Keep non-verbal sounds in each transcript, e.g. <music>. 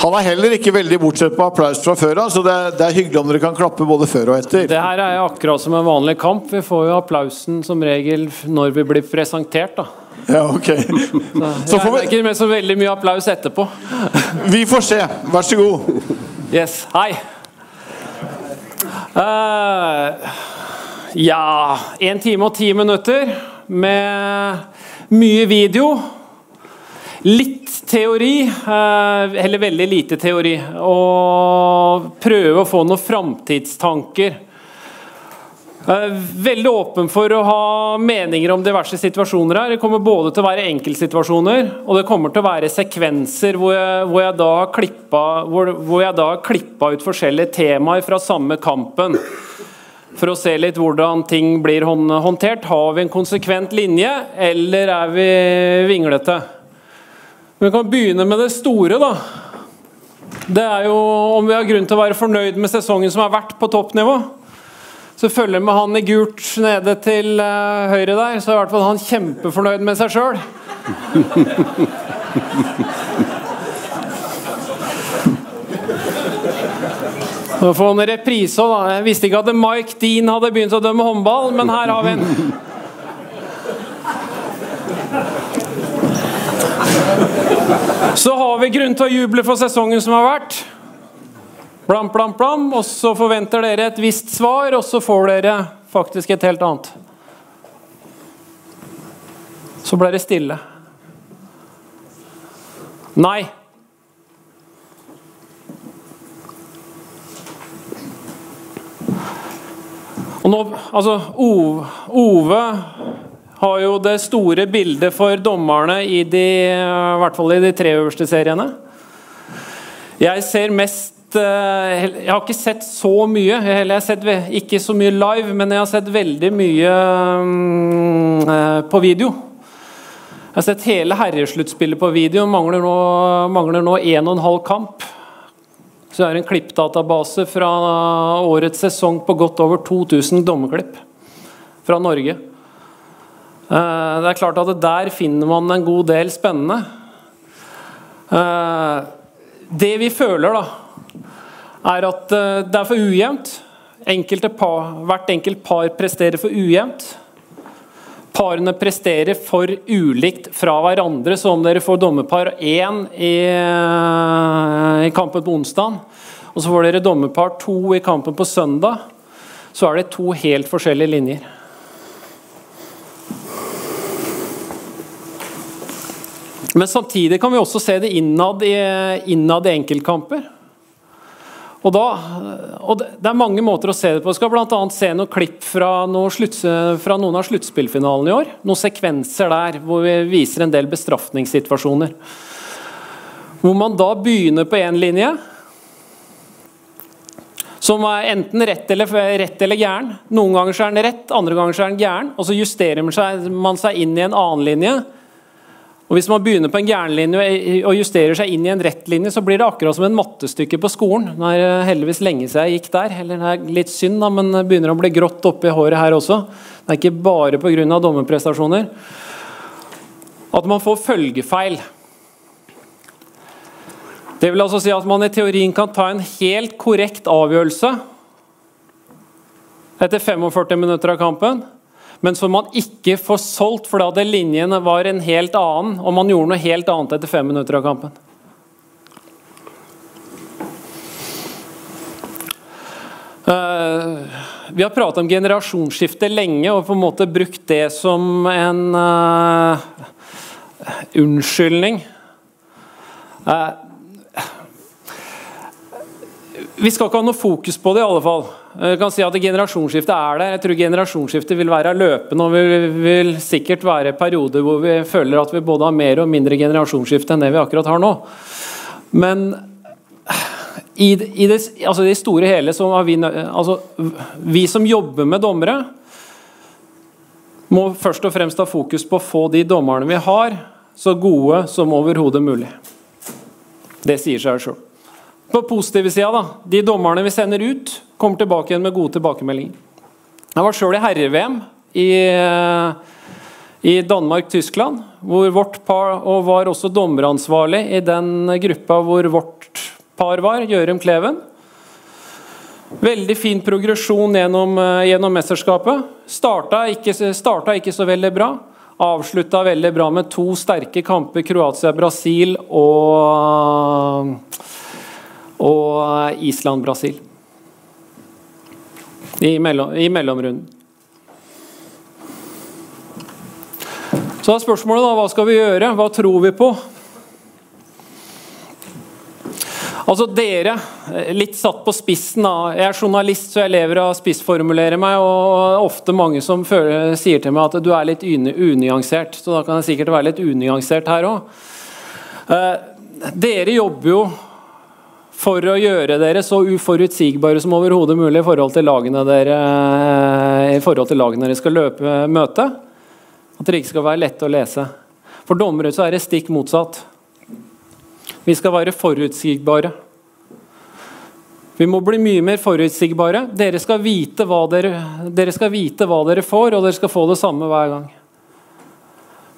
Han er heller ikke veldig bortsett på applaus fra før av, så det er, det er hyggelig om dere kan klappe både før og etter. Det her er akkurat som en vanlig kamp. Vi får jo applausen som regel når vi blir presentert, da. Ja, ok. <laughs> Så Jeg er ikke med så veldig mye applaus etterpå. vi får se. Vær så god. Yes, hei. Uh, ja En time og ti minutter med mye video. Litt teori, eh, eller veldig lite teori. Og prøve å få noen framtidstanker. Er veldig åpen for å ha meninger om diverse situasjoner her. Det kommer både til å være enkeltsituasjoner, og det kommer til å være sekvenser hvor jeg, hvor jeg da har klippa ut forskjellige temaer fra samme kampen. For å se litt hvordan ting blir håndtert. Har vi en konsekvent linje, eller er vi vinglete? Vi kan begynne med det store, da. Det er jo om vi har grunn til å være fornøyd med sesongen som har vært på toppnivå. Så følger med han i gult nede til eh, høyre der, så er i hvert fall han kjempefornøyd med seg sjøl. Nå får han reprise òg, da. Jeg visste ikke at Mike Dean hadde begynt å dømme håndball, men her har vi en. Så har vi grunn til å juble for sesongen som har vært. Blam, blam, blam. Og så forventer dere et visst svar, og så får dere faktisk et helt annet. Så ble det stille. Nei. Og nå, altså, Ove, har jo det store bildet for dommerne i de, i hvert fall i de tre øverste seriene. Jeg ser mest eh, Jeg har ikke sett så mye. Eller jeg har sett ikke så mye live, men jeg har sett veldig mye mm, eh, på video. Jeg har sett hele herresluttspillet på video. Mangler nå, mangler en og en halv kamp. Så er har en klippdatabase fra årets sesong på godt over 2000 dommerklipp fra Norge. Eh, Det er klart at der finner man en god del spennende. Eh, Det vi føler, da, er at eh, det er for ujevnt. Par, hvert enkelt par presterer for ujevnt. Parene presterer for ulikt fra hverandre, så om dere får dommerpar 1 i, i kampen på onsdag, og så får dere dommerpar 2 i kampen på søndag, så er det to helt forskjellige linjer. Men samtidig kan vi også se det innad i, innad i enkeltkamper. Og, da, og det er mange måter å se det på. Vi skal bl.a. se noen klipp fra, noen slutts- fra noen av sluttspillfinalene i år. Noen sekvenser der hvor vi viser en del bestraffningssituasjoner. Hvor man da begynner på én linje, som er enten rett eller, rett eller gæren. Noen ganger så er den rett, andre ganger så er den gæren. Og så justerer man seg, man seg inn i en annen linje. Og Hvis man begynner på en gærenlinje og justerer seg inn i en rett linje, så blir det akkurat som en mattestykke på skolen. Nå er det heldigvis lenge siden jeg gikk der. Eller det er litt synd, da, men det begynner å bli grått oppi håret her også. Det er ikke bare pga. dommerprestasjoner. At man får følgefeil. Det vil altså si at man i teorien kan ta en helt korrekt avgjørelse etter 45 minutter av kampen, men som man ikke får solgt fordi at linjene var en helt annen, og man gjorde noe helt annet etter fem minutter av kampen. Uh, vi har pratet om generasjonsskifte lenge og på en måte brukt det som en uh, unnskyldning. Uh, vi skal ikke ha noe fokus på det, i alle fall. Jeg kan si at Generasjonsskiftet er der. Jeg tror generasjonsskiftet vil være løpende. og Vi vil sikkert være perioder hvor vi føler at vi både har mer og mindre generasjonsskifte enn det vi akkurat har nå. Men i, i det, altså det store hele så har vi altså, Vi som jobber med dommere, må først og fremst ha fokus på å få de dommerne vi har, så gode som overhodet mulig. Det sier seg sjøl. På positive sida, da. De dommerne vi sender ut, kommer tilbake igjen med gode tilbakemeldinger. Jeg var sjøl i herre-VM i, i Danmark-Tyskland, hvor vårt par og var også dommeransvarlig i den gruppa hvor vårt par var, Gjørum Kleven. Veldig fin progresjon gjennom, eh, gjennom mesterskapet. Starta ikke, starta ikke, så veldig bra. Avslutta veldig bra med to sterke kamper, Kroatia-Brasil og, og Island-Brasil. I, mellom, I mellomrunden. Så er spørsmålet da, hva skal vi gjøre? Hva tror vi på? Altså dere, litt satt på spissen da. Jeg er journalist, så jeg lever av å spissformulere meg. Og ofte mange som føler, sier til meg at du er litt unyansert. Så da kan jeg sikkert være litt unyansert her òg. Eh, dere jobber jo for å gjøre dere så uforutsigbare som overhodet mulig i forhold til lagene dere, i forhold til lagene dere skal løpe møte. At det ikke skal være lette å lese. For dommere så er det stikk motsatt. Vi skal være forutsigbare. Vi må bli mye mer forutsigbare. Dere skal vite hva dere, dere, skal vite hva dere får, og dere skal få det samme hver gang.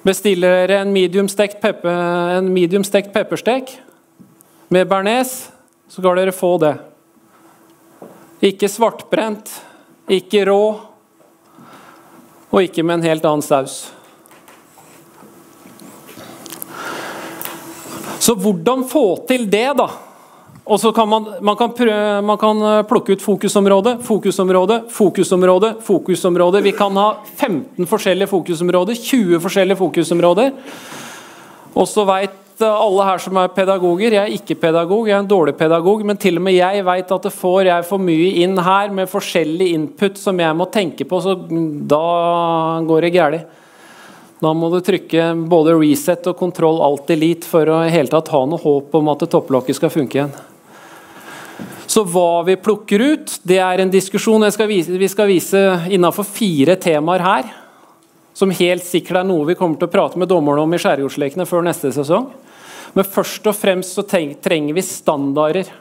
Bestiller dere en medium stekt, en medium stekt pepperstek med bearnés, så skal dere få det. Ikke svartbrent, ikke rå, og ikke med en helt annen saus. Så hvordan få til det, da? Og så kan man, man, kan prøve, man kan eh, plukke ut fokusområde, fokusområde, fokusområde, fokusområde. Vi kan ha 15 forskjellige fokusområder, 20 forskjellige fokusområder. Og så veit alle her som er pedagoger, jeg er ikke pedagog, jeg er en dårlig pedagog, men til og med jeg veit at det får jeg for mye inn her med forskjellig input som jeg må tenke på, så da går det galt. Da må du trykke både reset og kontroll alt elite for å hele tatt ha noe håp om at topplokket skal funke igjen. Så hva vi plukker ut, det er en diskusjon. Skal vise, vi skal vise innenfor fire temaer her. Som helt sikkert er noe vi kommer til å prate med dommerne om i Skjærgårdslekene før neste sesong. Men først og fremst så trenger vi standarder.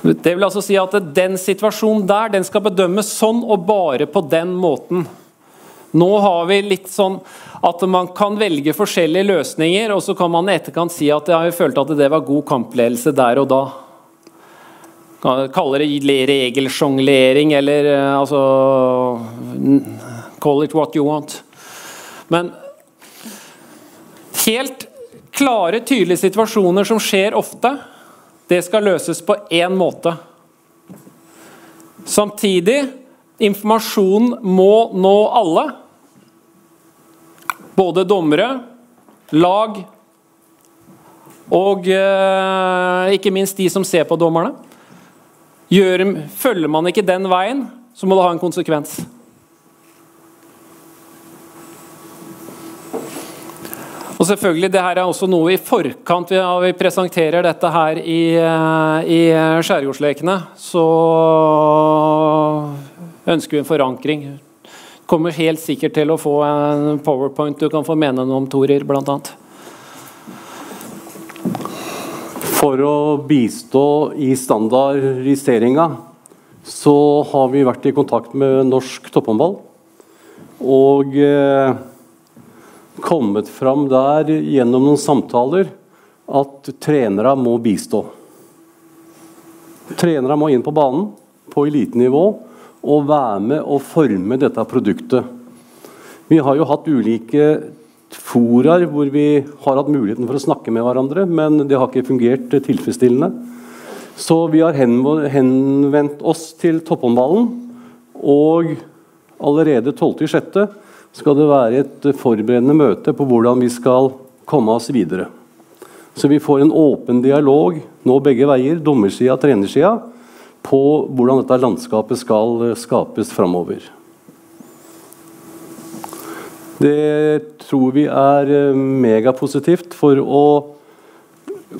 Det vil altså si at Den situasjonen der den skal bedømmes sånn og bare på den måten. Nå har vi litt sånn at man kan velge forskjellige løsninger, og så kan man i etterkant si at ja, vi følte at det var god kampledelse der og da. Kaller det regelsjonglering eller eh, altså Call it what you want. Men helt klare, tydelige situasjoner som skjer ofte, det skal løses på én måte. Samtidig informasjonen må nå alle. Både dommere, lag og eh, ikke minst de som ser på dommerne. Gjør, følger man ikke den veien, så må det ha en konsekvens. Og selvfølgelig, det her er også noe i forkant av vi presenterer dette her i, eh, i Skjærgårdslekene. Så ønsker vi en forankring. Kommer helt sikkert til å få en powerpoint du kan få mene noe om, Torir, bl.a. For å bistå i standardiseringa så har vi vært i kontakt med norsk topphåndball. Og eh, kommet fram der gjennom noen samtaler at trenere må bistå. Trenere må inn på banen på elitenivå og være med og forme dette produktet. Vi har jo hatt ulike foraer hvor vi har hatt muligheten for å snakke med hverandre, men det har ikke fungert tilfredsstillende. Så vi har henvendt oss til topphåndballen, og allerede 12.6. skal det være et forberedende møte på hvordan vi skal komme oss videre. Så vi får en åpen dialog nå begge veier, dommersida og trenersida, på hvordan dette landskapet skal skapes framover. Det tror vi er eh, megapositivt for å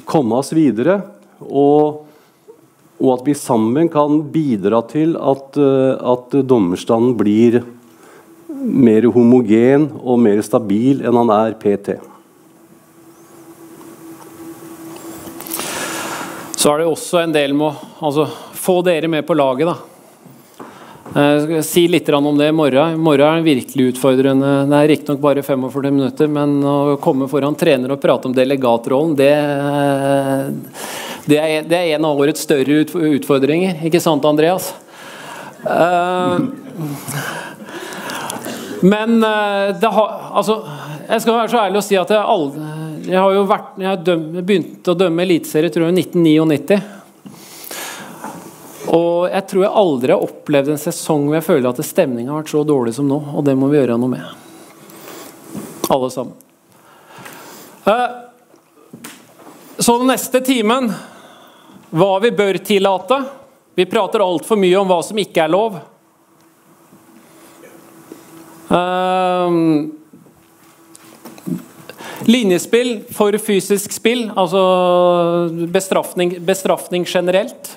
komme oss videre. Og, og at vi sammen kan bidra til at, eh, at dommerstanden blir mer homogen og mer stabil enn han er PT. Så er det også en del med å altså, få dere med på laget, da. Skal si litt om det i morgen. I morgen er virkelig utfordrende. Det er riktignok bare 45 minutter, men å komme foran trener og prate om delegatrollen, det, er, det er en av årets større utfordringer. Ikke sant, Andreas? Uh, men uh, det har Altså, jeg skal være så ærlig å si at jeg, aldri, jeg har jo vært, jeg har døm, begynt å dømme eliteserie i 1999. Og jeg tror jeg aldri har opplevd en sesong hvor jeg føler at stemninga har vært så dårlig som nå, og det må vi gjøre noe med. Alle sammen. Eh, så den neste timen hva vi bør tillate. Vi prater altfor mye om hva som ikke er lov. Um, linjespill for fysisk spill, altså bestraffning, bestraffning generelt.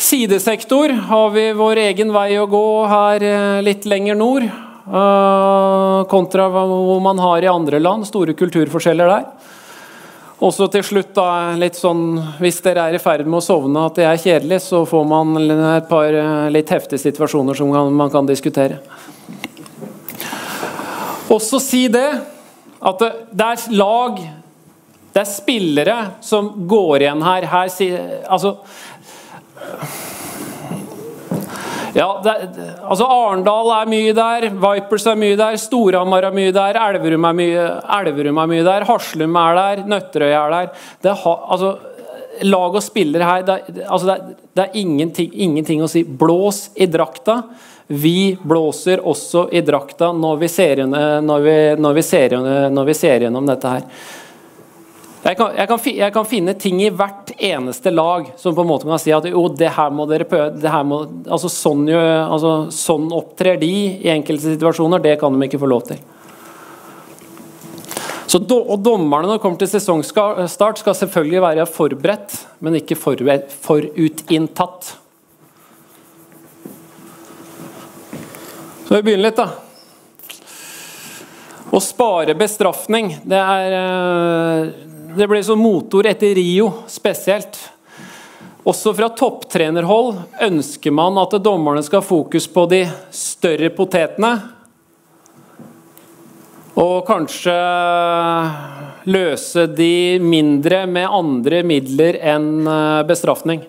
Sidesektor har vi vår egen vei å gå her eh, litt lenger nord. Eh, kontra hvor man har i andre land. Store kulturforskjeller der. Også til slutt, da, litt sånn, hvis dere er i ferd med å sovne at det er kjedelig, så får man et par eh, litt heftige situasjoner som man kan diskutere. Også si det at det er lag, det er spillere som går igjen her. her altså, ja, det, altså Arendal er mye der, Vipers er mye der, Storhamar er mye der, Elverum er mye, Elverum er mye der, Haslum er der, Nøtterøy er der. Det altså, lag og spillere her Det, altså det er ingenting, ingenting, å si. Blås i drakta. Vi blåser også i drakta når vi ser, når vi, når vi ser, når vi ser gjennom dette her. Jeg kan, jeg, kan, jeg kan, finne ting i hvert eneste lag som på en måte kan si at jo, det her må dere prøve altså, sånn, altså, sånn opptrer de i enkelte situasjoner. Det kan de ikke få lov til. Så, og Dommerne når det kommer til sesongstart skal selvfølgelig være forberedt, men ikke forutinntatt. Så vi begynner litt, da. Å spare bestraffning, det er eh, det ble som motor etter Rio spesielt. Også fra topptrenerhold ønsker man at dommerne skal ha fokus på de større potetene. Og kanskje løse de mindre med andre midler enn eh, bestraffning.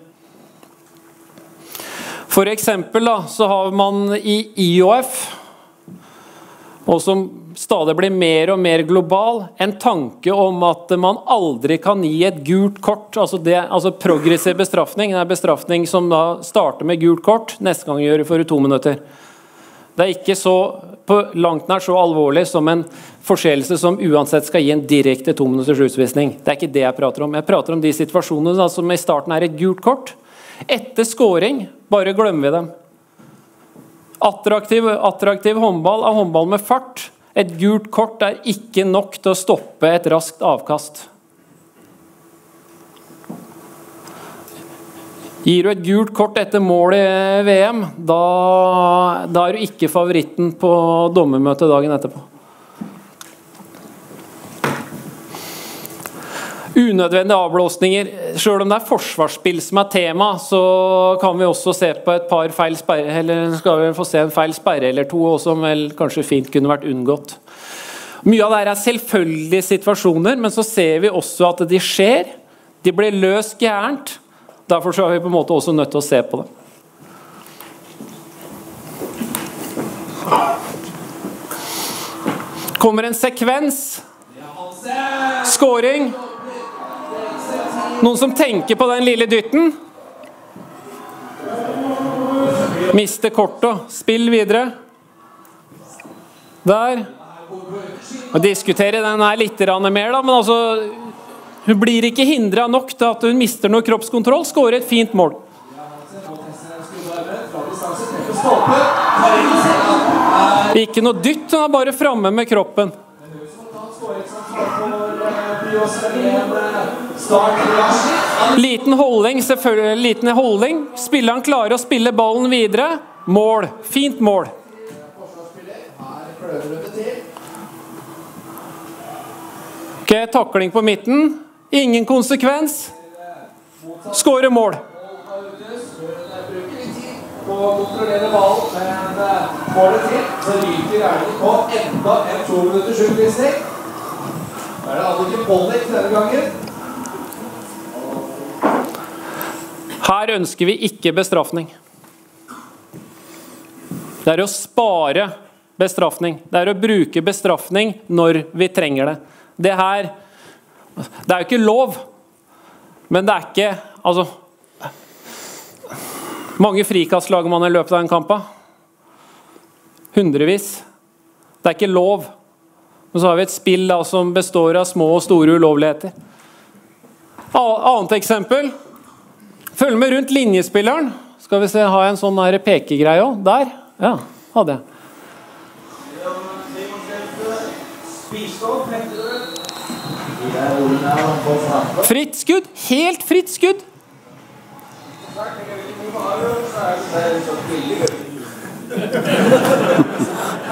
For eksempel da, så har man i IOF, og som stadig blir mer og mer global, en tanke om at man aldri kan gi et gult kort. Altså, det, altså progressiv bestraffning. Det er bestraffning som da starter med gult kort, neste gang gjør det for to minutter. Det er ikke så på langt nær så alvorlig som en forseelse som uansett skal gi en direkte to minutters utvisning. Det er ikke det jeg prater om. Jeg prater om de situasjonene da, som i starten er et gult kort. Etter scoring bare glemmer vi dem. Attraktiv, attraktiv håndball er håndball med fart. Et gult kort er ikke nok til å stoppe et raskt avkast. Gir du et gult kort etter mål i VM, da, da er du ikke favoritten på dommermøtet dagen etterpå. Unødvendige avblåsninger. Selv om det er forsvarsspill som er tema, så kan vi også se på et par feil sperre, eller skal vi få se en feil sperre eller to, som vel kanskje fint kunne vært unngått. Mye av det er selvfølgelige situasjoner, men så ser vi også at de skjer. De blir løst gærent. Derfor så er vi på en måte også nødt til å se på det. Kommer en sekvens. Skåring. Noen som tenker på den lille dytten? Miste kortet. Spill videre. Der. Og diskutere den her litt mer, da, men altså Hun blir ikke hindra nok til at hun mister noe kroppskontroll. Skårer et fint mål. Ikke noe dytt, hun er bare framme med kroppen. Liten holding, selvfølgelig. Liten holding. Spilleren klarer å spille ballen videre. Mål. Fint mål. Ok, Takling på midten. Ingen konsekvens. Skåre mål. det til, så ryker Erling på enda en to minutters utvisning. Er det altså ikke Pollex denne gangen. Her ønsker vi ikke bestraffning. Det er å spare bestraffning. Det er å bruke bestraffning når vi trenger det. Det her Det er jo ikke lov, men det er ikke Altså Mange frikast lager man i løpet av en kamp. Hundrevis. Det er ikke lov. Men så har vi et spill da, som består av små og store ulovligheter. Annet eksempel. Følg med rundt linjespilleren. Skal vi se, Har jeg en sånn pekegreie òg? Der. Ja, hadde jeg. Fritt skudd. Helt fritt skudd. <laughs>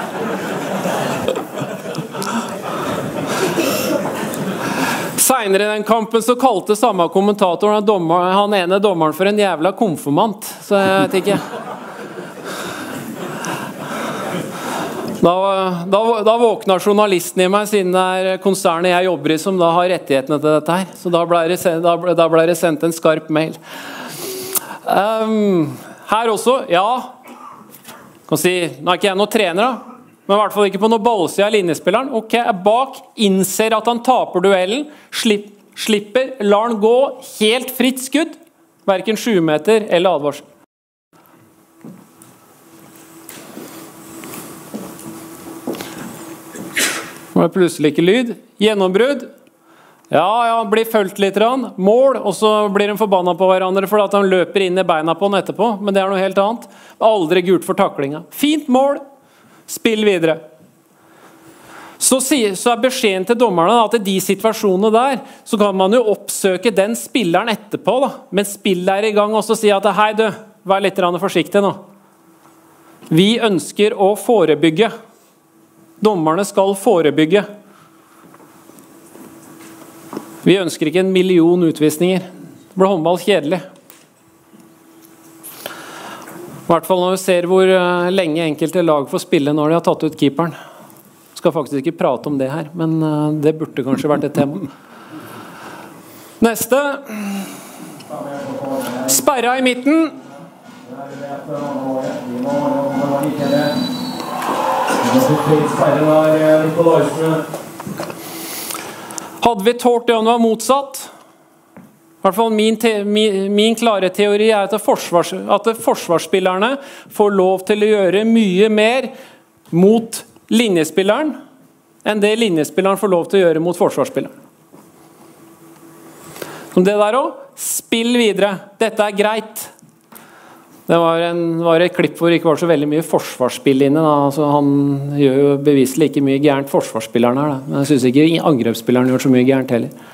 Seinere i den kampen så kalte samme kommentator dommer, han ene dommeren for en jævla konfirmant. Så jeg vet ikke Da, da, da våkna journalisten i meg, siden det er konsernet jeg jobber i som da har rettighetene til dette her. Så da ble det, da ble, da ble det sendt en skarp mail. Um, her også, ja kan si, Nå er ikke jeg noen trener, da. Men i hvert fall ikke på noe ballside av linjespilleren. Ok, Bak innser at han taper duellen. Slipp, slipper, lar han gå. Helt fritt skudd. Verken sjumeter eller advarsel. Nå er det plutselig ikke lyd. Gjennombrudd. Ja, ja, blir fulgt litt. Mål, og så blir de forbanna på hverandre fordi at han løper inn i beina på han etterpå. Men det er noe helt annet. Aldri gult for taklinga. Fint mål. Spill videre. Så, er beskjeden til dommerne at i de situasjonene der så kan man jo oppsøke den spilleren etterpå. da. Men spillet er i gang, og så si at hei, du, vær litt forsiktig nå. Vi ønsker å forebygge. Dommerne skal forebygge. Vi ønsker ikke en million utvisninger. Det blir håndball kjedelig. I hvert fall når vi ser hvor eh, lenge enkelte lag får spille når de har tatt ut keeperen. Vi skal faktisk ikke prate om det her, men eh, det burde kanskje vært et tema. Neste. Sperra i midten. Hadde vi tålt det om det var motsatt? Hvert fall min, min, min klare teori er at, forsvars, at forsvarsspillerne får lov til å gjøre mye mer mot linjespilleren enn det linjespilleren får lov til å gjøre mot forsvarsspilleren. Som det der òg. Spill videre. Dette er greit. Det var, en, var, et klipp hvor det ikke var så veldig mye forsvarsspill inne. Altså, han gjør jo beviselig ikke mye gærent, forsvarsspilleren her. Da. Men jeg syns ikke angrepsspilleren gjør så mye gærent heller.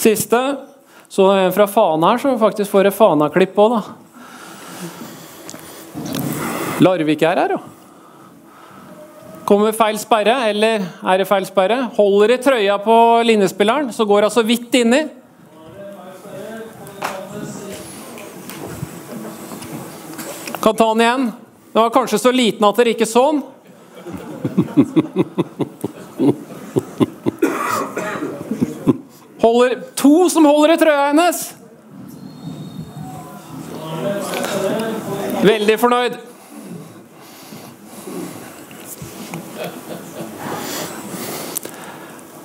Siste. Så en fra Fana her, så faktisk får et Fana-klipp òg, da. Larvik er her, jo. Kommer feil sperre, eller er det feil sperre? Holder i trøya på linjespilleren, så går altså hvitt inni. Kan ta den igjen. Den var kanskje så liten at dere ikke så den. Holder, to som holder i trøya hennes. Veldig fornøyd.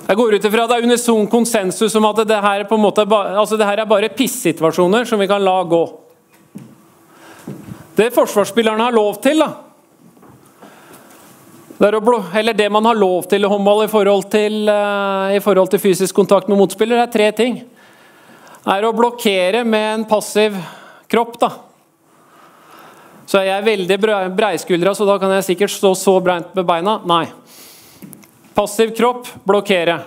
Jeg går ut ifra at det er unison konsensus om at det her, på en måte, altså det her er bare pissituasjoner som vi kan la gå. Det forsvarsspillerne har lov til, da det eller det man har lov til i håndball i forhold til, uh, i forhold til fysisk kontakt med motspiller, er tre ting. Det er å blokkere med en passiv kropp. da. Så er jeg veldig breiskuldra, så da kan jeg sikkert stå så breint med beina. Nei. Passiv kropp, blokkere.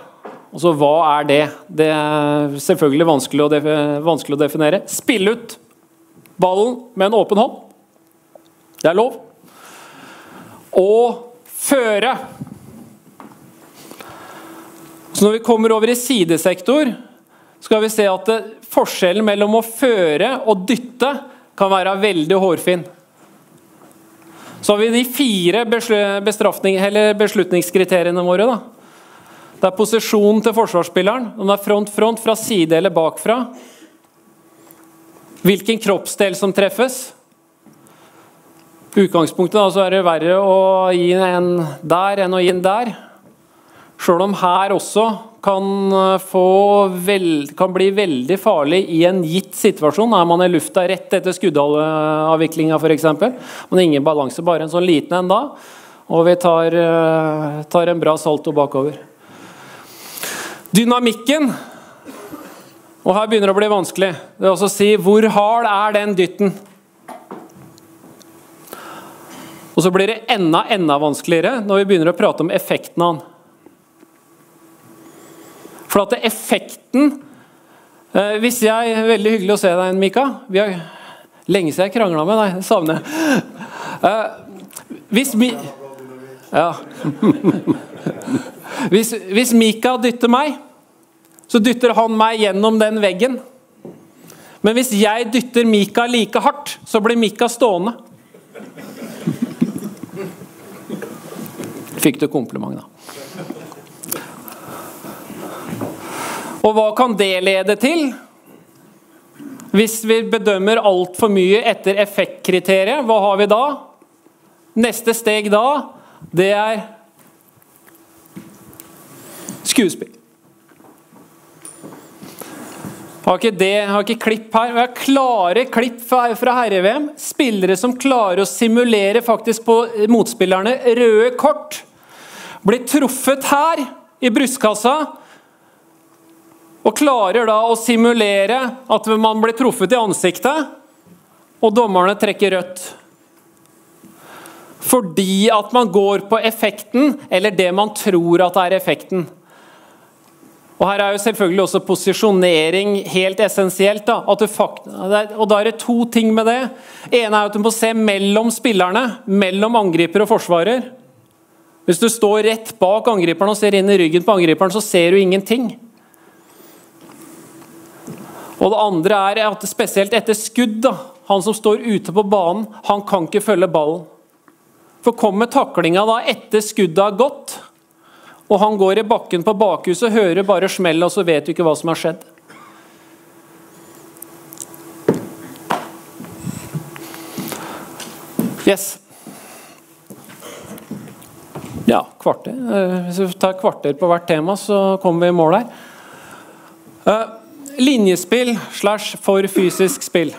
Og så hva er det? Det er selvfølgelig vanskelig å, vanskelig å definere. Spille ut ballen med en åpen hånd. Det er lov. Og føre. Så når vi kommer over i sidesektor, skal vi se at forskjellen mellom å føre og dytte kan være veldig hårfin. Så har vi de fire beslutningskriteriene våre. da. Det er posisjonen til forsvarsspilleren, om det er front-front, fra side eller bakfra. Hvilken kroppsdel som treffes. Utgangspunktet da, er det verre å gi en der enn å gi en der. Sjøl om her også kan, veld, kan, bli veldig farlig i en gitt situasjon. Er man i lufta rett etter skuddavviklinga f.eks. men ingen balanse, bare en sånn liten en da. Og vi tar, eh, tar en bra salto bakover. Dynamikken Og her begynner det å bli vanskelig. Det er også å si hvor hard er den dytten? Og så blir det enda, enda vanskeligere når vi begynner å prate om effekten av den. For at effekten eh, Hvis jeg Veldig hyggelig å se deg, Mika. Vi har lenge siden jeg krangla med deg. Savner jeg. Eh, hvis mi... Ja. <laughs> Hvis, hvis Mika dytter meg, så dytter han meg gjennom den veggen. Men hvis jeg dytter Mika like hardt, så blir Mika stående. Fikk du kompliment, da? Og hva kan det lede til? Hvis vi bedømmer altfor mye etter effektkriteriet, hva har vi da? Neste steg da, det er skuespill. Har ikke, det, har ikke klipp her. Vi har klare klipp fra, herre-VM. Spillere som klarer å simulere faktisk på motspillerne røde kort. Blir truffet her i brystkassa og klarer da å simulere at man blir truffet i ansiktet, og dommerne trekker rødt. Fordi at man går på effekten, eller det man tror at er effekten. Og Her er jo selvfølgelig også posisjonering helt essensielt. Da. og Da er det to ting med det. ene er at du må se mellom spillerne, mellom angriper og forsvarer. Hvis du står rett bak angriperen og ser inn i ryggen på angriperen, så ser du ingenting. Og det andre er at spesielt etter skudd, da, han som står ute på banen, han kan ikke følge ballen. For kommer taklinga da etter skuddet har gått, og han går i bakken på bakhuset, hører bare smell, og så vet du ikke hva som har skjedd. Yes. Ja, kvarter. Eh, hvis vi tar kvarter på hvert tema, så kommer vi i mål her. Eh, linjespill slash for fysisk spill.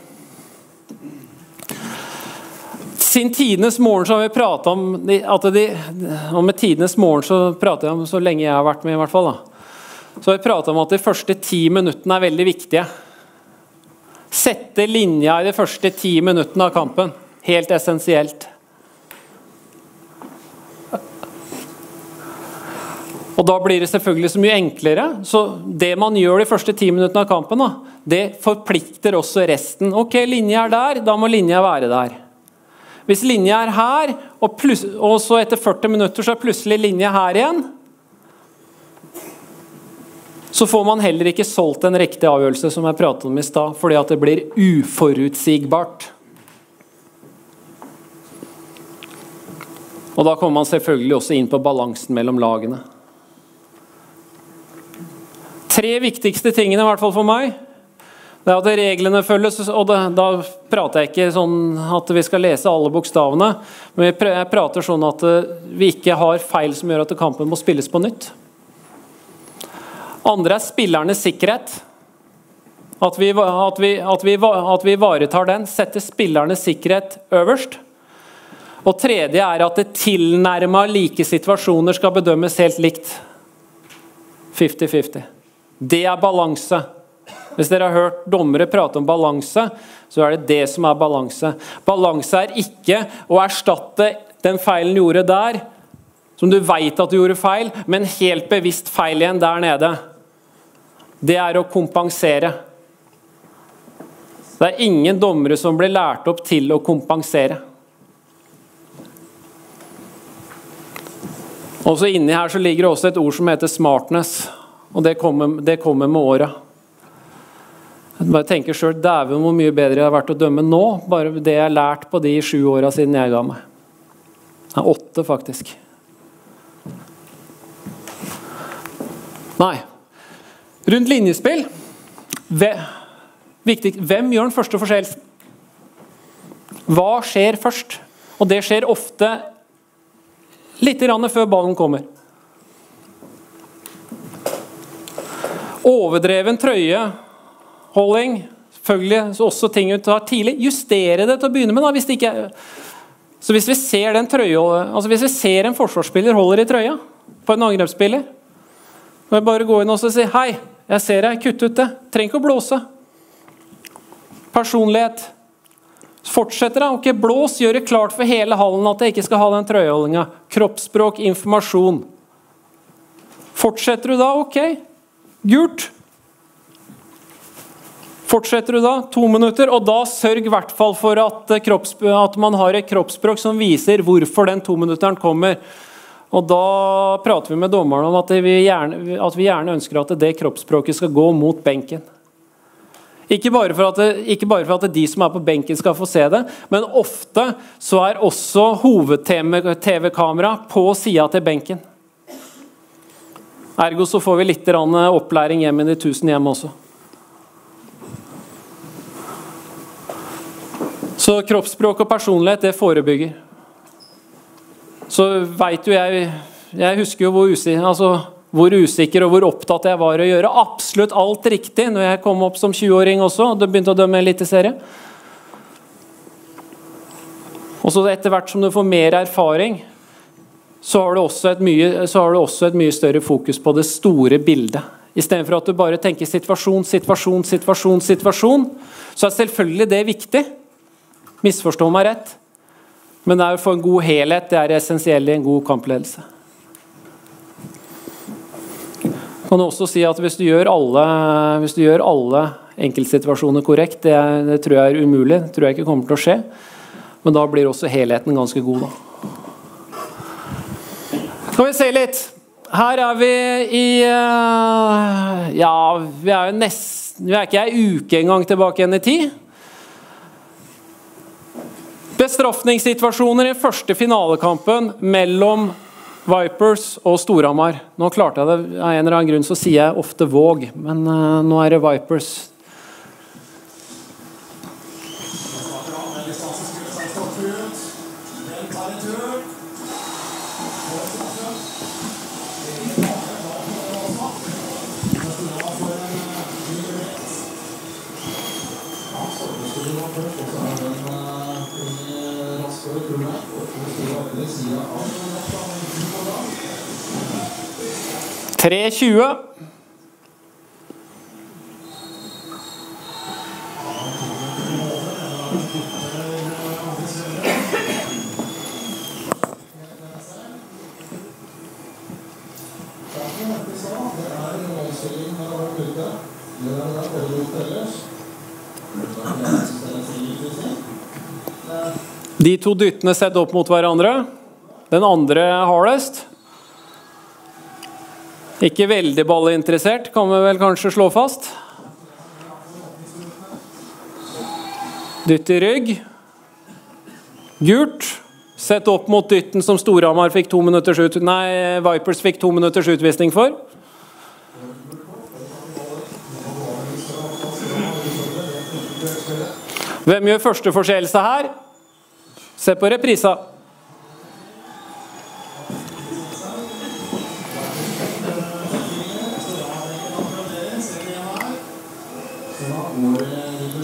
Siden tidenes morgen så har vi prata om at de, og med tidenes morgen så prater jeg om så lenge jeg har vært med, i hvert fall. da. Så har vi prata om at de første ti minuttene er veldig viktige. Sette linja i de første ti minuttene av kampen. Helt essensielt. Og Da blir det selvfølgelig så mye enklere. Så Det man gjør de første ti minuttene av kampen, da, det forplikter også resten. Ok, linja er der, da må linja være der. Hvis linja er her, og, pluss, og så etter 40 minutter så er plutselig linja her igjen, så får man heller ikke solgt en riktig avgjørelse, som jeg pratet om i stad, fordi at det blir uforutsigbart. Og Da kommer man selvfølgelig også inn på balansen mellom lagene tre viktigste tingene, i hvert fall for meg. Det er at reglene følges, og det, Da prater jeg ikke sånn at vi skal lese alle bokstavene, men jeg prater sånn at eh, vi ikke har feil som gjør at kampen må spilles på nytt. Andre er spillernes sikkerhet. At vi, at, vi, at, vi, at vi, ivaretar den, setter spillernes sikkerhet øverst. Og tredje er at det tilnærma like situasjoner skal bedømmes helt likt. 50-50. Det er balanse. Hvis dere har hørt dommere prate om balanse, så er det det som er balanse. Balanse er ikke å erstatte den feilen du gjorde der, som du veit at du gjorde feil, men helt bevisst feil igjen der nede. Det er å kompensere. Det er ingen dommere som blir lært opp til å kompensere. Også Inni her så ligger det også et ord som heter 'smartness'. Og det kommer, det kommer med åra. Jeg tenker sjøl dæven hvor mye bedre det har vært å dømme nå. Bare det jeg har lært på de sju åra siden jeg ga meg. Er åtte, faktisk. Nei. Rundt linjespill Ve viktig, Hvem gjør den første forseelsen? Hva skjer først? Og det skjer ofte litt før ballen kommer. Overdreven trøyeholding. Selvfølgelig også ting du tar tidlig. Justere det til å begynne med. da, hvis det ikke er så hvis vi ser den trøye, altså hvis vi ser en forsvarsspiller holder i trøya på en angrepsspiller må jeg bare gå inn og si 'Hei, jeg ser deg. Kutt ut det.' Trenger ikke å blåse. Personlighet. Fortsetter da. Ok, blås. Gjør det klart for hele hallen at jeg ikke skal ha den trøyeholdinga. Kroppsspråk, informasjon. Fortsetter du da? Ok. Gult. Fortsetter du da, to minutter, og da sørg i hvert fall for at, eh, at, man har et kroppsspråk som viser hvorfor den tominutteren kommer. Og Da prater vi med dommeren om at vi, gjerne, at vi gjerne ønsker at det kroppsspråket skal gå mot benken. Ikke bare, det, ikke bare, for at de som er på benken skal få se det, men ofte så er også hoved-TV-kamera på sida til benken. Ergo så får vi litt opplæring hjem i de tusen hjem også. Så kroppsspråk og personlighet, det forebygger. Så veit jo jeg Jeg husker jo hvor, usikker, altså, hvor usikker og hvor opptatt jeg var å gjøre absolutt alt riktig når jeg kom opp som 20-åring også og begynte å dømme Eliteserie. Og så etter hvert som du får mer erfaring, så har, du mye, så har du også et mye større fokus på det store bildet. Istedenfor at du bare tenker situasjon, situasjon, situasjon, situasjon, så er selvfølgelig det viktig. Misforstå meg rett, men det er å få en god helhet det er essensielt i en god kampledelse. Kan også si at Hvis du gjør alle, hvis du gjør alle enkeltsituasjoner korrekt, det, det, tror jeg er umulig. Det tror jeg ikke kommer til å skje. Men da blir også helheten ganske god. Da. Skal vi se litt. Her er vi i eh, Ja, vi er jo nesten Vi er ikke ei uke engang tilbake igjen i tid. Bestraffningssituasjoner i første finalekampen mellom Vipers og Storhamar. Nå klarte jeg det av en eller annen grunn, så sier jeg ofte Våg, men uh, nå er det Vipers. 3.20. De to dyttene sett opp mot hverandre. Den andre hardest. Ikke veldig ballinteressert, kan vi vel kanskje slå fast. Dytt i rygg. Gult. Sett opp mot dytten som Storhamar fikk to minutters ut, nei, Vipers fikk to minutters utvisning for. Hvem gjør første forseelse her? Se på reprisa.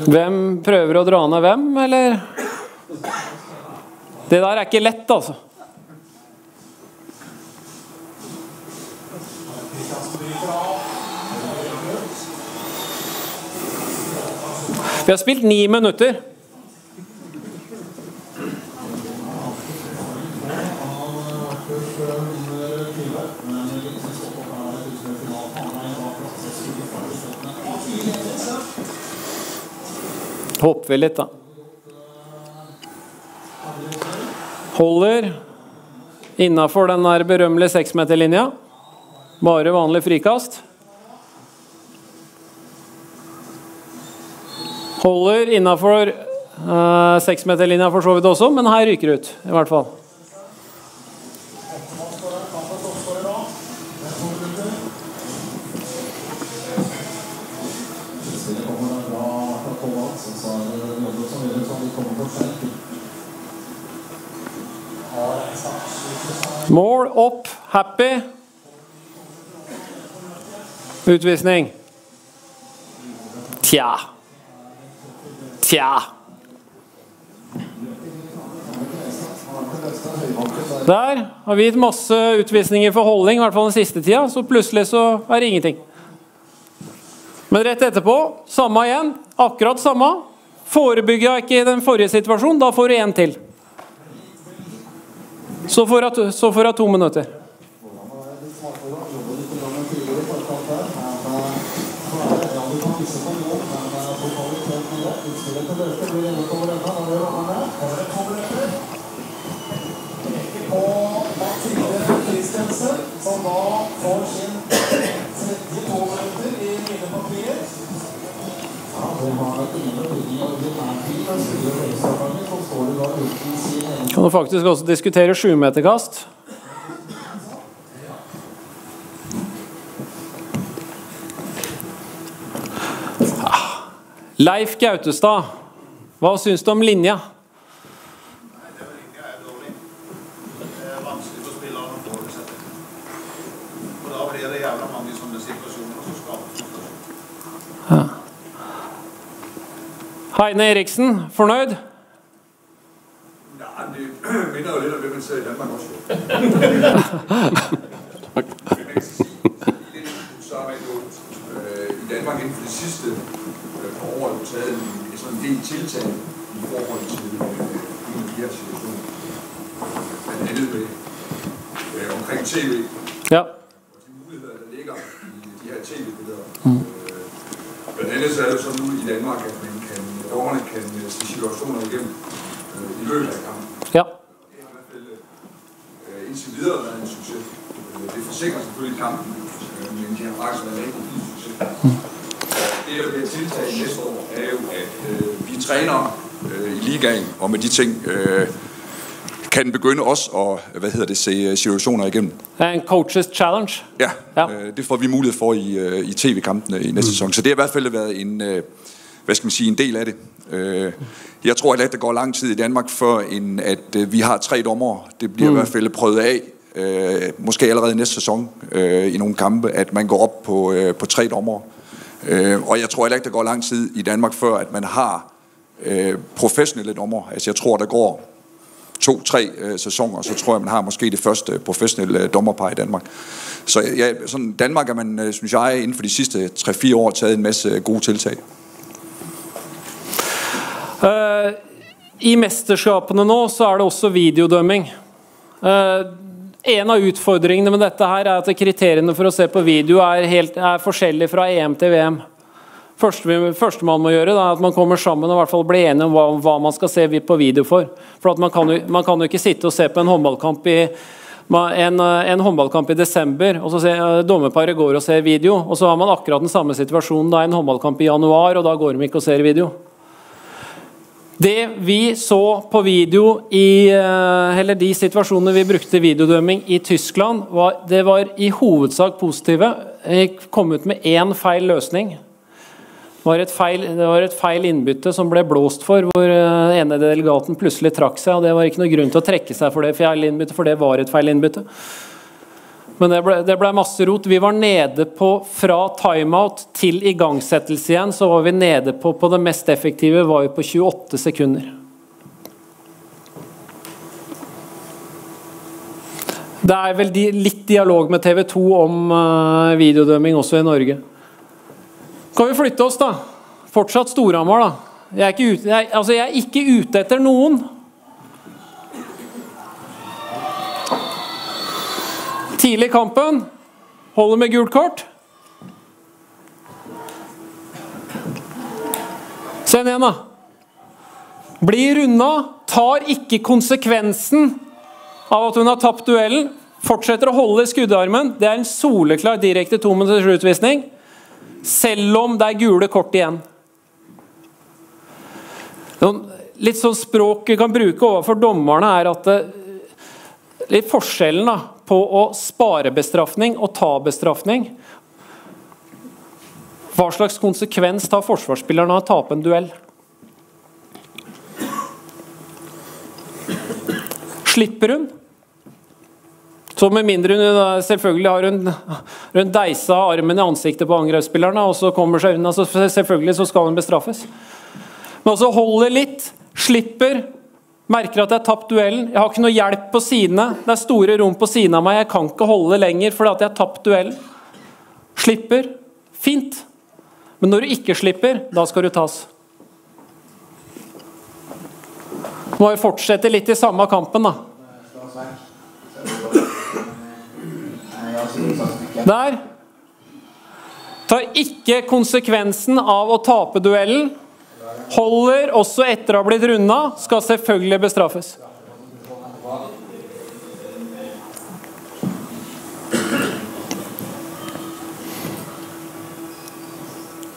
Hvem prøver å dra ned hvem, eller? Det der er ikke lett, altså. Vi har spilt ni minutter. Hopper vi litt, da. Holder innafor den der berømmelige seksmeterlinja. Bare vanlig frikast. Holder innafor seksmeterlinja eh, for så vidt også, men her ryker det ut. i hvert fall. Mål, opp, happy. Utvisning. Tja. Tja. Der har vi gitt masse utvisninger for holdning, i hvert fall den siste tida, så plutselig så er det ingenting. Men rett etterpå, samme igjen. Akkurat samme. Forebygga ikke i den forrige situasjonen, da får du én til. Så får jeg, så får jeg to minutter. som da får sin tredje tårmøter i mine papirer. Ja, det har vært inne i ordinær tid, men spiller Kan du faktisk også diskutere sjumeterkast. Leif Gautestad, hva syns du om linja? Heine Eriksen, fornøyd? Minder jo lidt om det, man ser i Danmark også. Men man kan sige, så har man jo øh, i Danmark inden for de sidste øh, par år jo taget en, sådan en del tiltag i forhold til øh, en her situationer. Blandt andet med øh, omkring tv, Ja. og de muligheder, der ligger i de her tv-billeder. Øh, blandt andet så er det sådan nu i Danmark, at man kan, dommerne kan se situationer igennem øh, i løbet af kampen. Ja. Det har i hvert fald øh, indtil videre været en succes. Øh, Det forsikrer selvfølgelig kampen, øh, men det har faktisk været en rigtig fin succes. Det, der bliver tiltaget næste år, er jo, at øh, vi træner øh, i ligaen, og med de ting øh, kan begynde også at hvad hedder det, se øh, situationer igennem. En coaches challenge. Ja, Ja. Øh, det får vi mulighed for i, øh, i tv-kampene i næste mm. sæson. Så det har i hvert fald været en, øh, hvad skal man sige, en del af det. Øh, jeg tror at det går lang tid i Danmark, før en, at øh, vi har tre dommer. Det bliver mm. i hvert fald prøvet af, øh, måske allerede næste sæson i nogle kampe, at man går op på, på tre dommer. Og jeg tror heller ikke, der går lang tid i Danmark, før at man har professionelle dommer. Altså jeg tror, der går to-tre øh, sæsoner, så tror jeg, man har måske det første professionelle øh, dommerpar i Danmark. Så ja, sådan, Danmark er man, øh, synes jeg, inden for de sidste 3-4 år taget en masse gode tiltag. Eh, I mesterskapene nå så er det også videodømming. Eh, en av utfordringene med dette her er at kriteriene for å se på video er, helt, er forskjellige fra EM til VM. Første, første man må gjøre, da, er at man kommer sammen og i hvert fall blir enige om hva, hva man skal se på video for. For man, kan jo, man kan jo ikke sitte og se på en håndballkamp i en, eh, en håndballkamp i desember, og så eh, dommerparet går og ser video, og så har man akkurat den samme situasjonen da en håndballkamp i januar, og da går de ikke og ser video. Det vi så på video i eh, Eller de situasjonene vi brukte videodømming i Tyskland, var, det var i hovedsak positive. Jeg kom ut med én feil løsning. Det var, feil, det var et feil innbytte som ble blåst for, hvor eh, ene delegaten plutselig trakk seg. og Det var ikke noe grunn til å trekke seg for det feil innbytte, for det var et feil innbytte. Men det ble, det ble masse rot. Vi var nede på fra timeout til igangsettelse igjen, så var vi nede på på det mest effektive var vi på 28 sekunder. Det er vel litt dialog med TV 2 om eh, videodømming også i Norge. Kan vi flytte oss, da? Fortsatt Storhamar, da. Jeg er, ute, jeg, altså jeg er ikke ute etter noen. Tidlig i kampen. Holder med gult kort. Se den igjen, da. Blir runda, tar ikke konsekvensen av at hun har tapt duellen. Fortsetter å holde i skuddarmen. Det er en soleklar direkte to minutters utvisning. Selv om det er gule kort igjen. Litt sånn språk vi kan bruke overfor dommerne, er at det, litt forskjellen da, på å spare bestrafning og ta bestrafning. Hva slags konsekvens tar forsvarsspilleren av å tape en duell? Slipper hun? Så med mindre hun selvfølgelig har hun, hun deisa armen i ansiktet på angrepsspillerne og så kommer seg unna, så selvfølgelig så skal hun bestraffes. Men også holder litt, slipper, merker at jeg har tapt duellen. Jeg har ikke noe hjelp på sidene. Det er store rom på siden av meg. Jeg kan ikke holde lenger fordi at jeg har tapt duellen. Slipper. Fint. Men når du ikke slipper, da skal du tas. Må vi fortsette litt i samme kampen, da. Der. Tar ikke konsekvensen av å tape duellen. Holder også etter å ha blitt runda. Skal selvfølgelig bestraffes.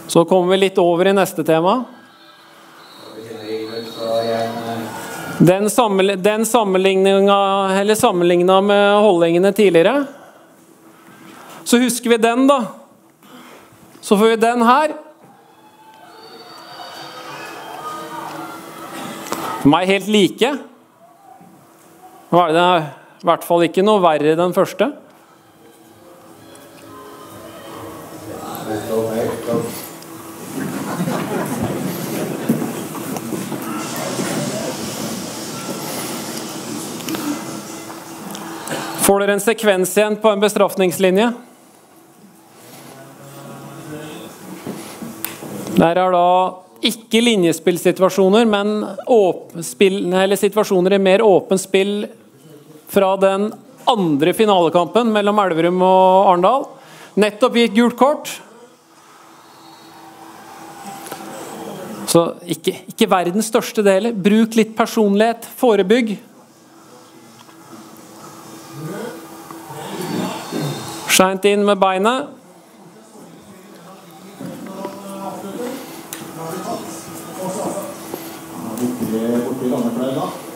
Så kommer vi litt over i neste tema. Den, sammen, den sammenligna med holdningene tidligere. Så husker vi den, da. Så får vi den her. Er helt like. Nå er det i hvert fall ikke noe verre den første. Får dere en sekvens igjen på en bestraffningslinje? Der er da ikke linjespillsituasjoner, men spill, eller situasjoner i mer åpent spill fra den andre finalekampen mellom Elverum og Arendal. Nettopp gitt gult kort. Så ikke, ikke verdens største deler. Bruk litt personlighet. Forebygg. Skeint inn med beinet. Borti borti Randekleid,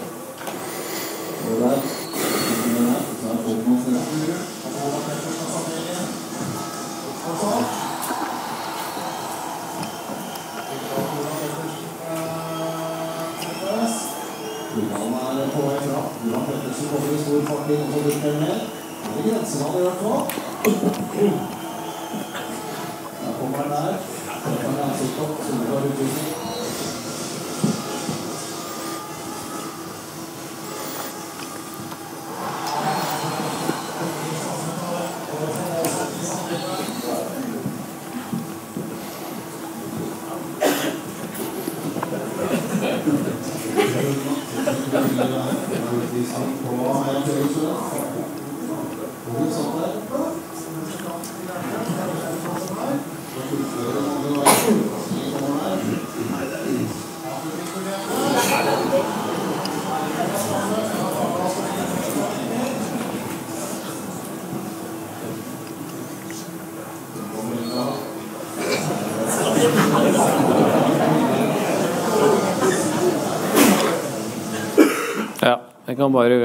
jeg kan bare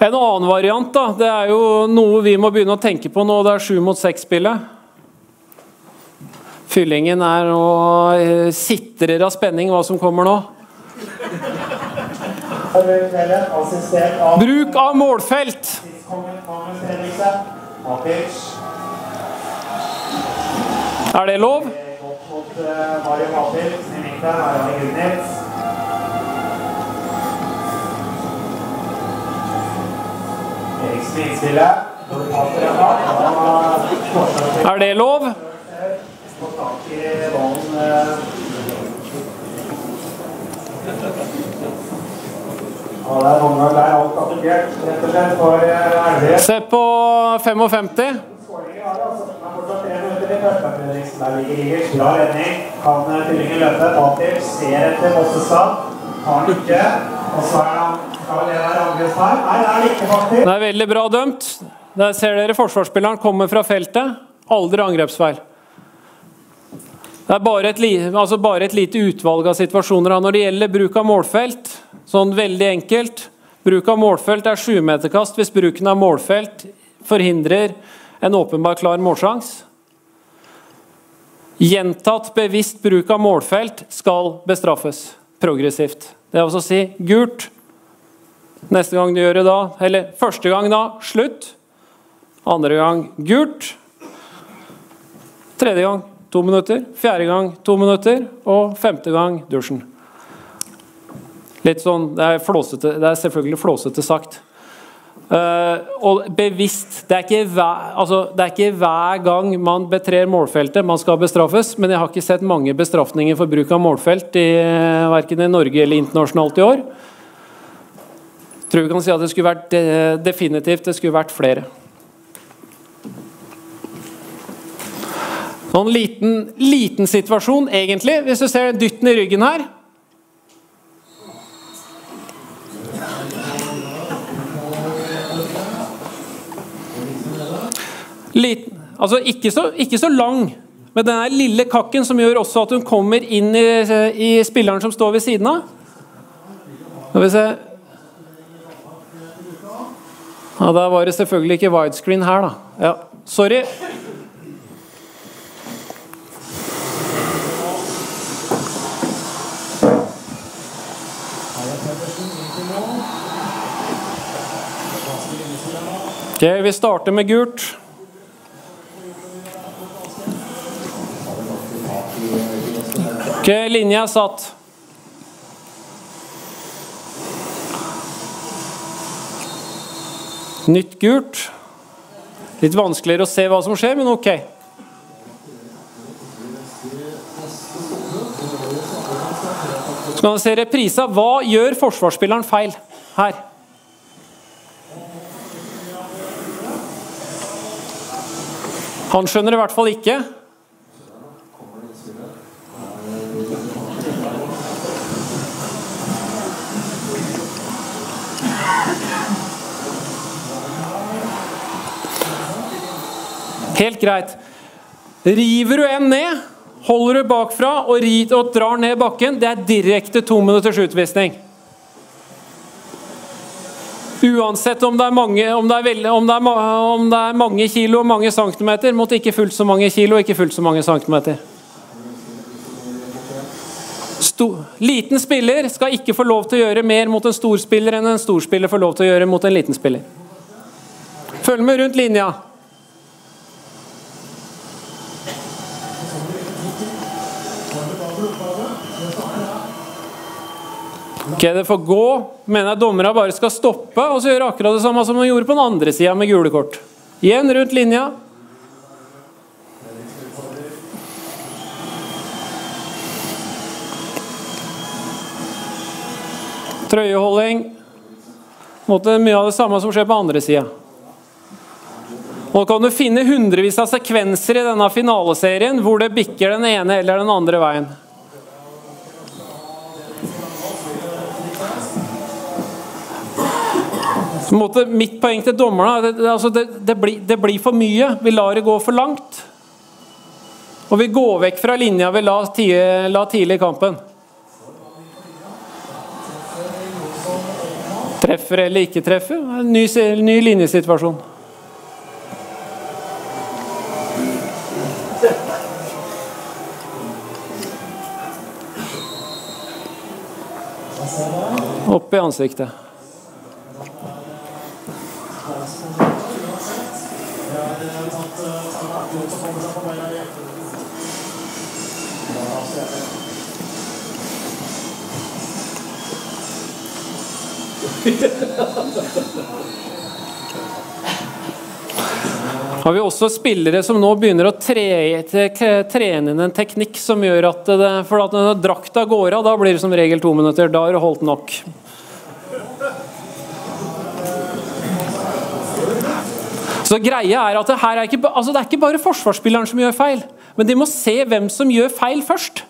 En annen variant, da. Det er jo noe vi må begynne å tenke på nå. Det er sju mot seks-spillet. Fyllingen er nå eh, sitrer av spenning hva som kommer nå. Bruk av målfelt! Er det lov? I første Fredriksen. Der ligger Igers. Bra redning. Kan eh, Fyllingen løpe. Ser etter Mossestad. Har han ikke. Og så er det det er veldig bra dømt. Der ser dere forsvarsspilleren kommer fra feltet. Aldri angrepsfeil. Det er bare et, altså bare et lite utvalg av situasjoner. Når det gjelder bruk av målfelt, sånn veldig enkelt Bruk av målfelt er sjumeterkast hvis bruken av målfelt forhindrer en åpenbar klar målsjanse. Gjentatt bevisst bruk av målfelt skal bestraffes progressivt. Det er også å si gult. Neste gang du gjør det da, eller første gang da, slutt. Andre gang gult. Tredje gang to minutter. Fjerde gang to minutter. Og femte gang dusjen. Litt sånn, Det er, flåsete, det er selvfølgelig flåsete sagt. Uh, og bevisst det er, hver, altså, det er ikke hver gang man betrer målfeltet man skal bestraffes, men jeg har ikke sett mange bestraffninger for bruk av målfelt i, verken i Norge eller internasjonalt i år. Tror vi kan si at det skulle vært eh, definitivt det skulle vært flere. Sånn liten, liten situasjon, egentlig, hvis du ser dytten i ryggen her. Liten, altså ikke så, ikke så lang, men den lille kakken som gjør også at hun kommer inn i, i spilleren som står ved siden av. Skal vi se Ja, Da var det selvfølgelig ikke widescreen her, da. Ja, Sorry. Ok, Vi starter med gult. Ok, linja er satt. Nytt gult. Litt vanskeligere å se hva som skjer, men ok. Så kan vi se reprisa. Hva gjør forsvarsspilleren feil her? Han skjønner i hvert fall ikke. Helt greit. River du en ned, holder du bakfra og, rit og drar ned bakken, det er direkte to minutters utvisning. Uansett om det er mange, om det er veldig, om det er, om det er mange kilo og mange centimeter, mot ikke fullt så mange kilo og ikke fullt så mange centimeter. Sto, liten spiller skal ikke få lov til å gjøre mer mot en stor spiller enn en stor spiller får lov til å gjøre mot en liten spiller. Følg med rundt linja. Ok, Det får gå. Mener jeg dommerne bare skal stoppe og så gjøre akkurat det samme som de gjorde på den andre sida med gule kort. Igjen rundt linja. Trøyeholding. Måte mye av det samme som skjer på andre sida. Nå kan du finne hundrevis av sekvenser i denne finaleserien hvor det bikker den ene eller den andre veien. Måte, mitt poeng til dommerne er det, altså det, det, blir, det blir for mye. Vi lar det gå for langt. Og vi går vekk fra linja vi la, la tidlig i kampen. Treffer eller ikke treffer. Ny, ny linjesituasjon. Opp i ansiktet. Har vi også spillere som nå begynner å tre, trene inn en teknikk som gjør at det, For at når drakta går av, da blir det som regel to minutter. Da har du holdt nok. Så greia er at det er ikke, altså det er ikke bare forsvarsspilleren som gjør feil, men de må se hvem som gjør feil først.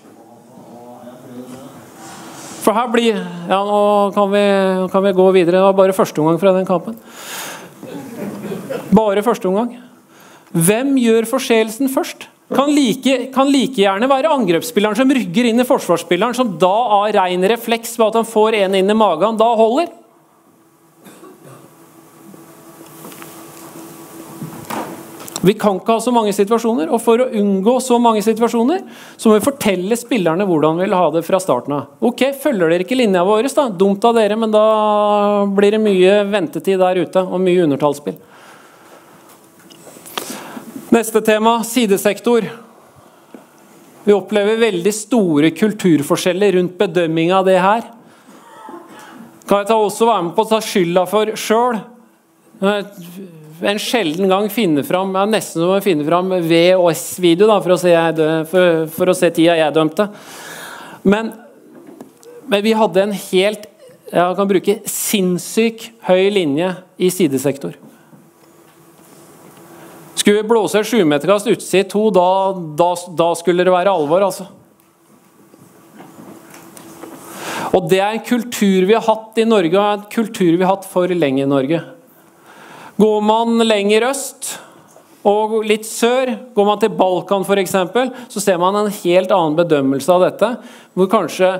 For her blir Ja, nå kan vi, kan vi gå videre. Det var bare første omgang fra den kampen. Bare første omgang. Hvem gjør forseelsen først? Kan like, kan like gjerne være angrepsspilleren som rygger inn i forsvarsspilleren, som da av ren refleks ved at han får en inn i magen, da holder. Vi kan ikke ha så mange situasjoner, og for å unngå så mange situasjoner, så må vi fortelle spillerne hvordan vi vil ha det fra starten av. Ok, følger dere ikke linja vår, da? Dumt av dere, men da blir det mye ventetid der ute, og mye undertallsspill. Neste tema sidesektor. Vi opplever veldig store kulturforskjeller rundt bedømming av det her. Kan jeg ta også være med på å ta skylda for sjøl? En sjelden gang finne fram ja, nesten som å finne fram VHS-video for, for, for å se tida jeg dømte. Men, men vi hadde en helt jeg kan bruke sinnssyk høy linje i sidesektor. Skulle vi blåse et sjumeterkast utside to, da, da, da, skulle det være alvor, altså. Og det er en kultur vi har hatt i Norge, og en kultur vi har hatt for lenge i Norge. Går man lenger øst og litt sør, går man til Balkan f.eks., så ser man en helt annen bedømmelse av dette. Hvor kanskje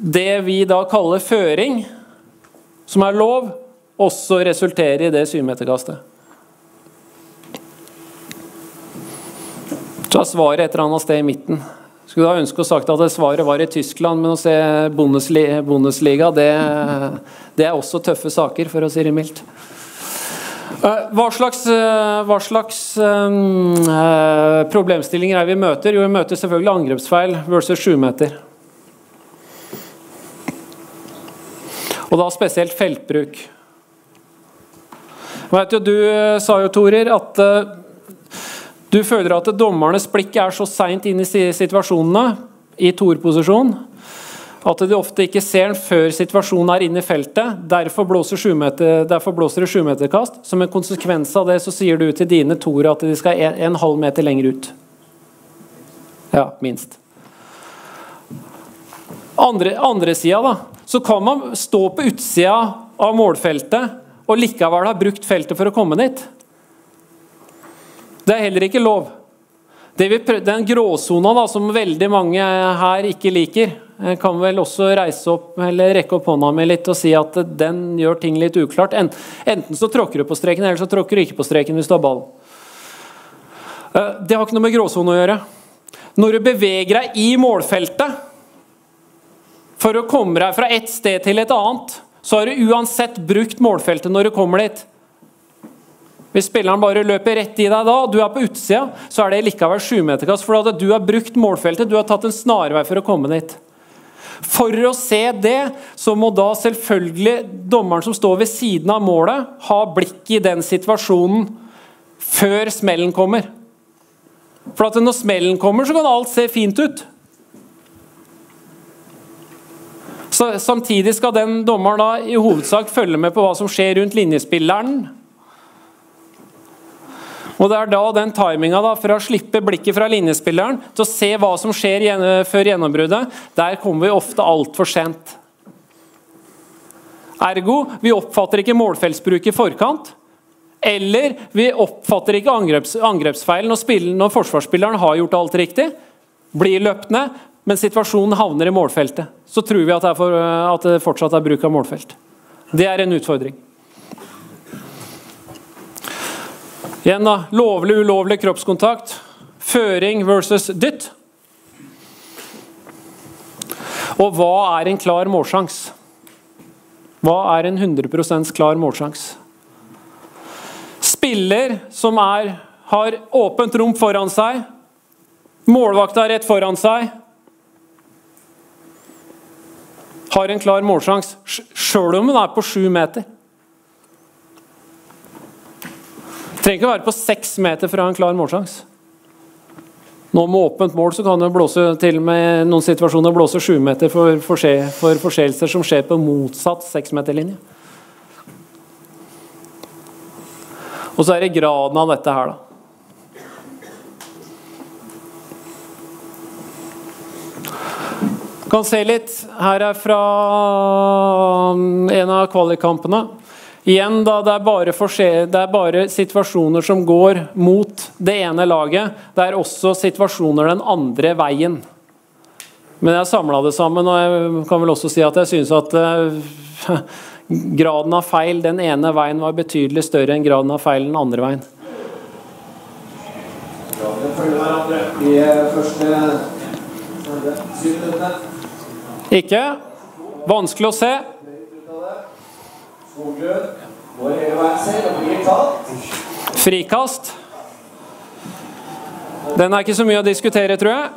det vi da kaller føring, som er lov, også resulterer i det syvmeterkastet. Så er svaret et eller annet sted i midten. Skulle da ønske å sagt at svaret var i Tyskland, men å se Bundesliga, det, det er også tøffe saker, for å si det mildt. Eh, hva slags, eh, hva slags uh, problemstillinger er vi møter? Jo, vi møter selvfølgelig angrepsfeil versus sjumeter. Og da spesielt feltbruk. Vet jo, du sa jo, Torer, at uh, du føler at dommernes blikk er så seint inn i situasjonene i toerposisjon at de ofte ikke ser den før situasjonen er inne i feltet. Derfor blåser, meter, derfor blåser det sjumeterkast. Som en konsekvens av det så sier du til dine toere at de skal en, en halv meter lenger ut. Ja, minst. Andre, andre sida, da. Så kan man stå på utsida av målfeltet og likevel ha brukt feltet for å komme dit. Det er heller ikke lov. Den gråsona som veldig mange her ikke liker, kan vel også reise opp eller rekke opp hånda mi litt og si at den gjør ting litt uklart. Enten så tråkker du på streken, eller så tråkker du ikke på streken hvis du har ball. Eh, det har ikke noe med gråsone å gjøre. Når du beveger deg i målfeltet for å komme deg fra et sted til et annet, så har du uansett brukt målfeltet når du kommer dit. Hvis spilleren bare løper rett i deg da, og du er på utsida, så er det likevel sjumeterkast. For at du har brukt målfeltet, du har tatt en snarvei for å komme dit. For å se det, så må da selvfølgelig dommeren som står ved siden av målet, ha blikk i den situasjonen før smellen kommer. For at når smellen kommer, så kan alt se fint ut. Så, samtidig skal den dommeren da i hovedsak følge med på hva som skjer rundt linjespilleren og Det er da den timinga fra å slippe blikket fra linjespilleren til å se hva som skjer før gjennombruddet, der kommer vi ofte altfor sent. Ergo vi oppfatter ikke målfeltsbruk i forkant. Eller vi oppfatter ikke angreps, angrepsfeil når, når, forsvarsspilleren har gjort alt riktig. Blir løpt ned, men situasjonen havner i målfeltet. Så tror vi at det, for, at det fortsatt er bruk av målfelt. Det er en utfordring. Igjen da, Lovlig, ulovlig kroppskontakt. Føring versus dytt. Og hva er en klar målsjanse? Hva er en 100% klar målsjanse? Spiller som er, har åpent rom foran seg, målvakta rett foran seg, har en klar målsjanse, sjøl om hun er på sju meter. Trenger ikke være på seks meter for å ha en klar målsjanse. Nå med åpent mål så kan det blåse til med noen situasjoner blåse sju meter for, for forseelser som skjer på motsatt seksmeterlinje. Og så er det graden av dette her, da. Kan se litt. Her er fra en av kvalikkampene. Igjen, da, det er, det er bare situasjoner som går mot det ene laget. Det er også situasjoner den andre veien. Men jeg samla det sammen, og jeg kan vel også si at jeg syns at uh, <laughs> graden av feil den ene veien var betydelig større enn graden av feil den andre veien. Ikke. Vanskelig å se. Frikast. Den er ikke så mye å diskutere, tror jeg.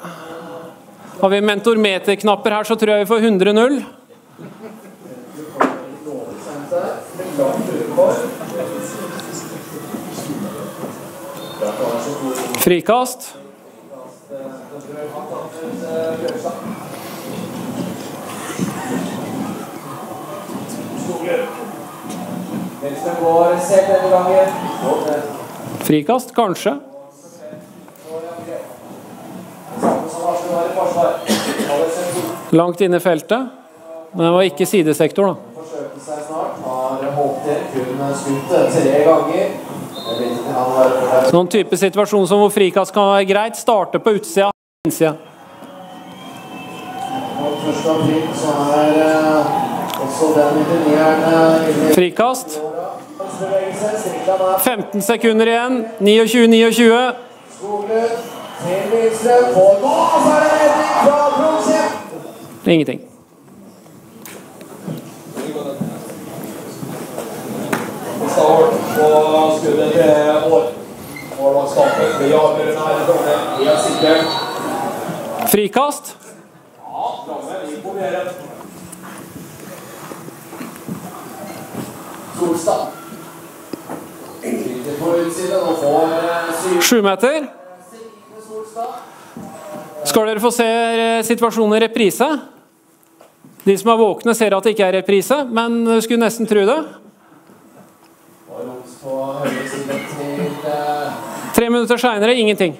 Har vi mentormeterknapper her, så tror jeg vi får 100-0. Frikast. Hellstrøm går selv denne gangen. Frikast, kanskje. Langt inne i feltet. Men det var ikke sidesektor, da. forsøkte seg snart. Har holdt kun skutt tre ganger. Jeg vet ikke, han har Sånn type situasjon som hvor frikast kan være greit. Starte på utsida, innsida. Og 1. april så er også den 99-eren inne i Frikast. bevegelse. Strikkland er 15 sekunder igjen. 29-29. Skoglund til Lindstrøm. Får nå, og så er det redning fra Tromsø. Ingenting. Start. Frikast. Ja. Solstad. Sitter på utsiden og får eh, Sju meter. Skal dere få se eh, situasjonen i reprise? De som er våkne, ser at det ikke er reprise, men skulle nesten tro det. Eh, Tre minutter seinere ingenting.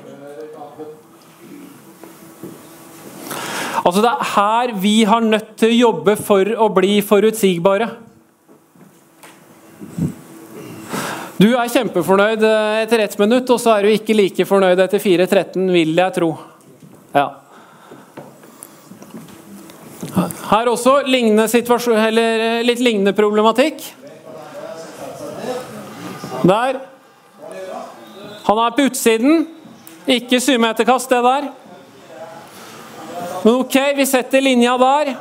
Altså Det er her vi har nødt til å jobbe for å bli forutsigbare. Du er kjempefornøyd eh, etter ett minutt, og så er du ikke like fornøyd etter 4.13, vil jeg tro. Ja. Her også lignende eh, litt lignende problematikk. Der. Han er på utsiden. Ikke syvmeterkast, det der. Men ok, vi setter linja der.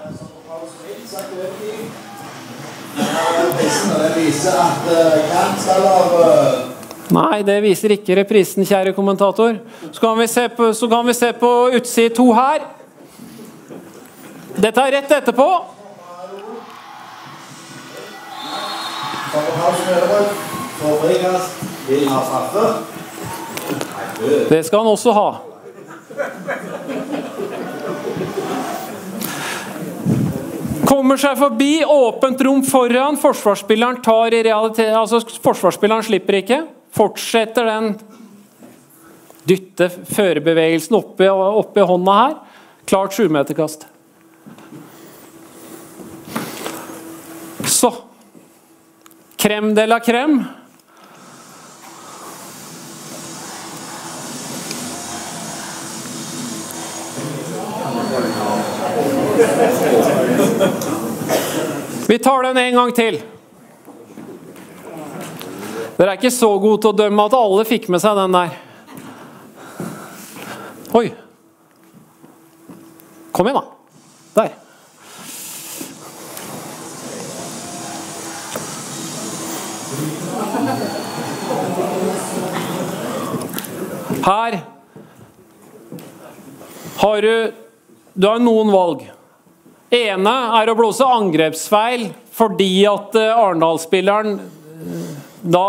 Nei, det viser ikke reprisen, kjære kommentator. Så kan vi se på, så kan vi se på utside to her. Dette er rett etterpå. Det skal han også ha. Kommer seg forbi, åpent rom foran. Forsvarsspilleren tar i realitet Altså, forsvarsspilleren slipper ikke. Fortsetter den dytte førerbevegelsen oppi, oppi hånda her. Klart sjumeterkast. Så Krem de la crème. Vi tar den en gang til. Dere er ikke så gode til å dømme at alle fikk med seg den der. Oi. Kom igjen, da. Der. Her har du Du har noen valg. Ene er å blåse angrepsfeil fordi at eh, Arendal-spilleren eh, da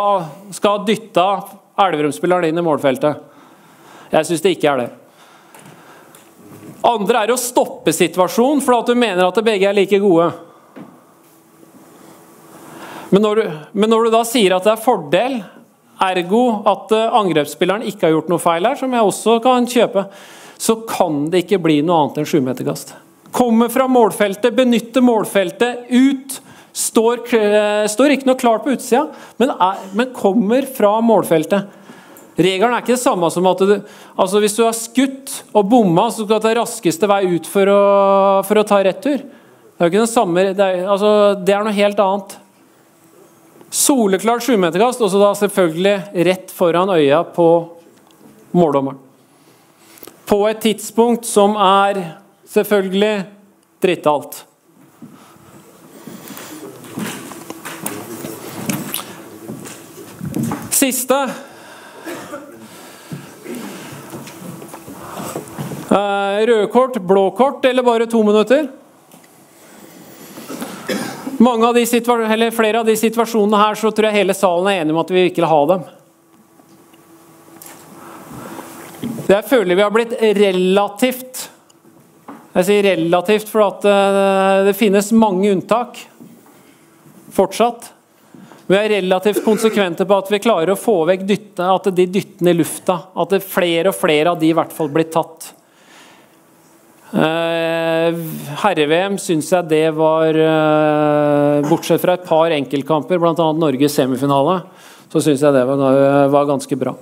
skal dytte Elverum-spilleren inn i målfeltet. Jeg syns det ikke er det. Andre er å stoppe situasjonen fordi du mener at begge er like gode. Men når, du, men når du da sier at det er fordel, ergo at eh, angrepsspilleren ikke har gjort noe feil her, som jeg også kan kjøpe, så kan det ikke bli noe annet enn sjumeterkast. Kommer fra målfeltet, benytter målfeltet ut. Står, eh, står ikke noe klart på utsida, men, er, men kommer fra målfeltet. Regelen er ikke det samme som at du altså Hvis du har skutt og bomma, så skal du ta raskeste vei ut for å, for å ta retur. Det er jo ikke den samme Det er, altså, det er noe helt annet. Soleklart sjumeterkast, og så da selvfølgelig rett foran øya på måldommeren. På et tidspunkt som er selvfølgelig drittalt. Siste Eh, Røde kort, blå kort eller bare to minutter? Mange av de eller flere av de situasjonene her så tror jeg hele salen er enig om at vi ikke vil ha dem. Jeg føler vi har blitt relativt Jeg sier relativt for at eh, det finnes mange unntak fortsatt. Vi er relativt konsekvente på at vi klarer å få vekk dytte, at de dyttene i lufta. At det flere og flere av de i hvert fall blir tatt. Eh, Herre-VM syns jeg det var eh, Bortsett fra et par enkeltkamper, bl.a. Norges semifinale, så syns jeg det var, var ganske bra.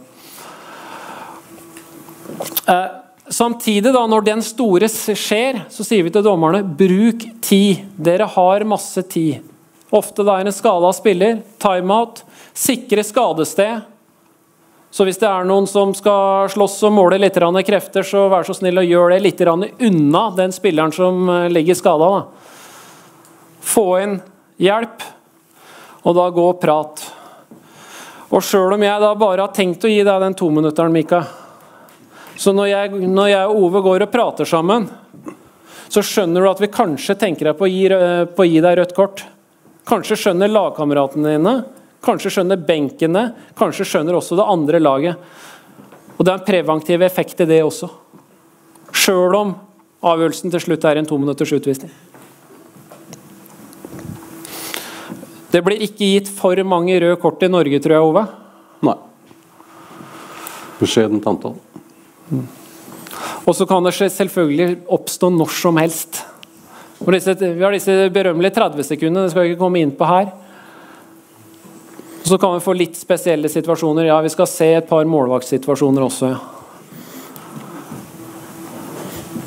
Samtidig, da, når den store skjer, så sier vi til dommerne bruk tid. Dere har masse tid. Ofte da er en skada spiller. Timeout. Sikre skadested. Så hvis det er noen som skal slåss og måle litt krefter, så vær så snill og gjør det litt unna den spilleren som eh, ligger skada. Få inn hjelp, og da gå og prat. Og sjøl om jeg da bare har tenkt å gi deg den tominutteren, Mika, så når jeg, når jeg og Ove går og prater sammen, så skjønner du at vi kanskje tenker deg på å gi, på å gi deg rødt kort. Kanskje skjønner lagkameratene dine, kanskje skjønner benkene, kanskje skjønner også det andre laget. Og det er en preventiv effekt i det også. Sjøl om avgjørelsen til slutt er en to minutters utvisning. Det blir ikke gitt for mange røde kort i Norge, tror jeg, Ove. Nei. Beskjedent antall. Og så kan det selvfølgelig oppstå når som helst. Vi har disse berømmelige 30 sekundene, det skal vi ikke komme inn på her. Så kan vi få litt spesielle situasjoner. Ja, vi skal se et par målvaktsituasjoner også.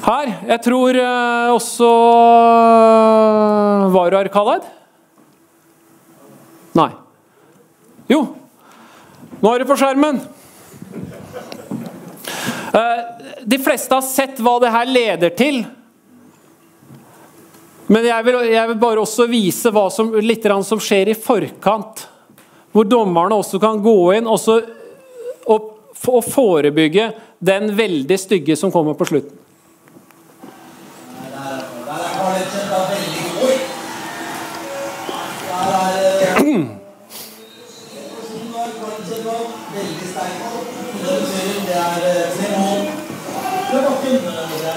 Her. Jeg tror eh, også Varar Khaled? Nei. Jo. Nå er det på skjermen. Eh, De fleste har sett hva det her leder til. Men jeg vil, jeg vil bare også vise som, litt som skjer i forkant. Hvor dommerne også kan gå inn og, og forebygge den veldig stygge som kommer på slutten.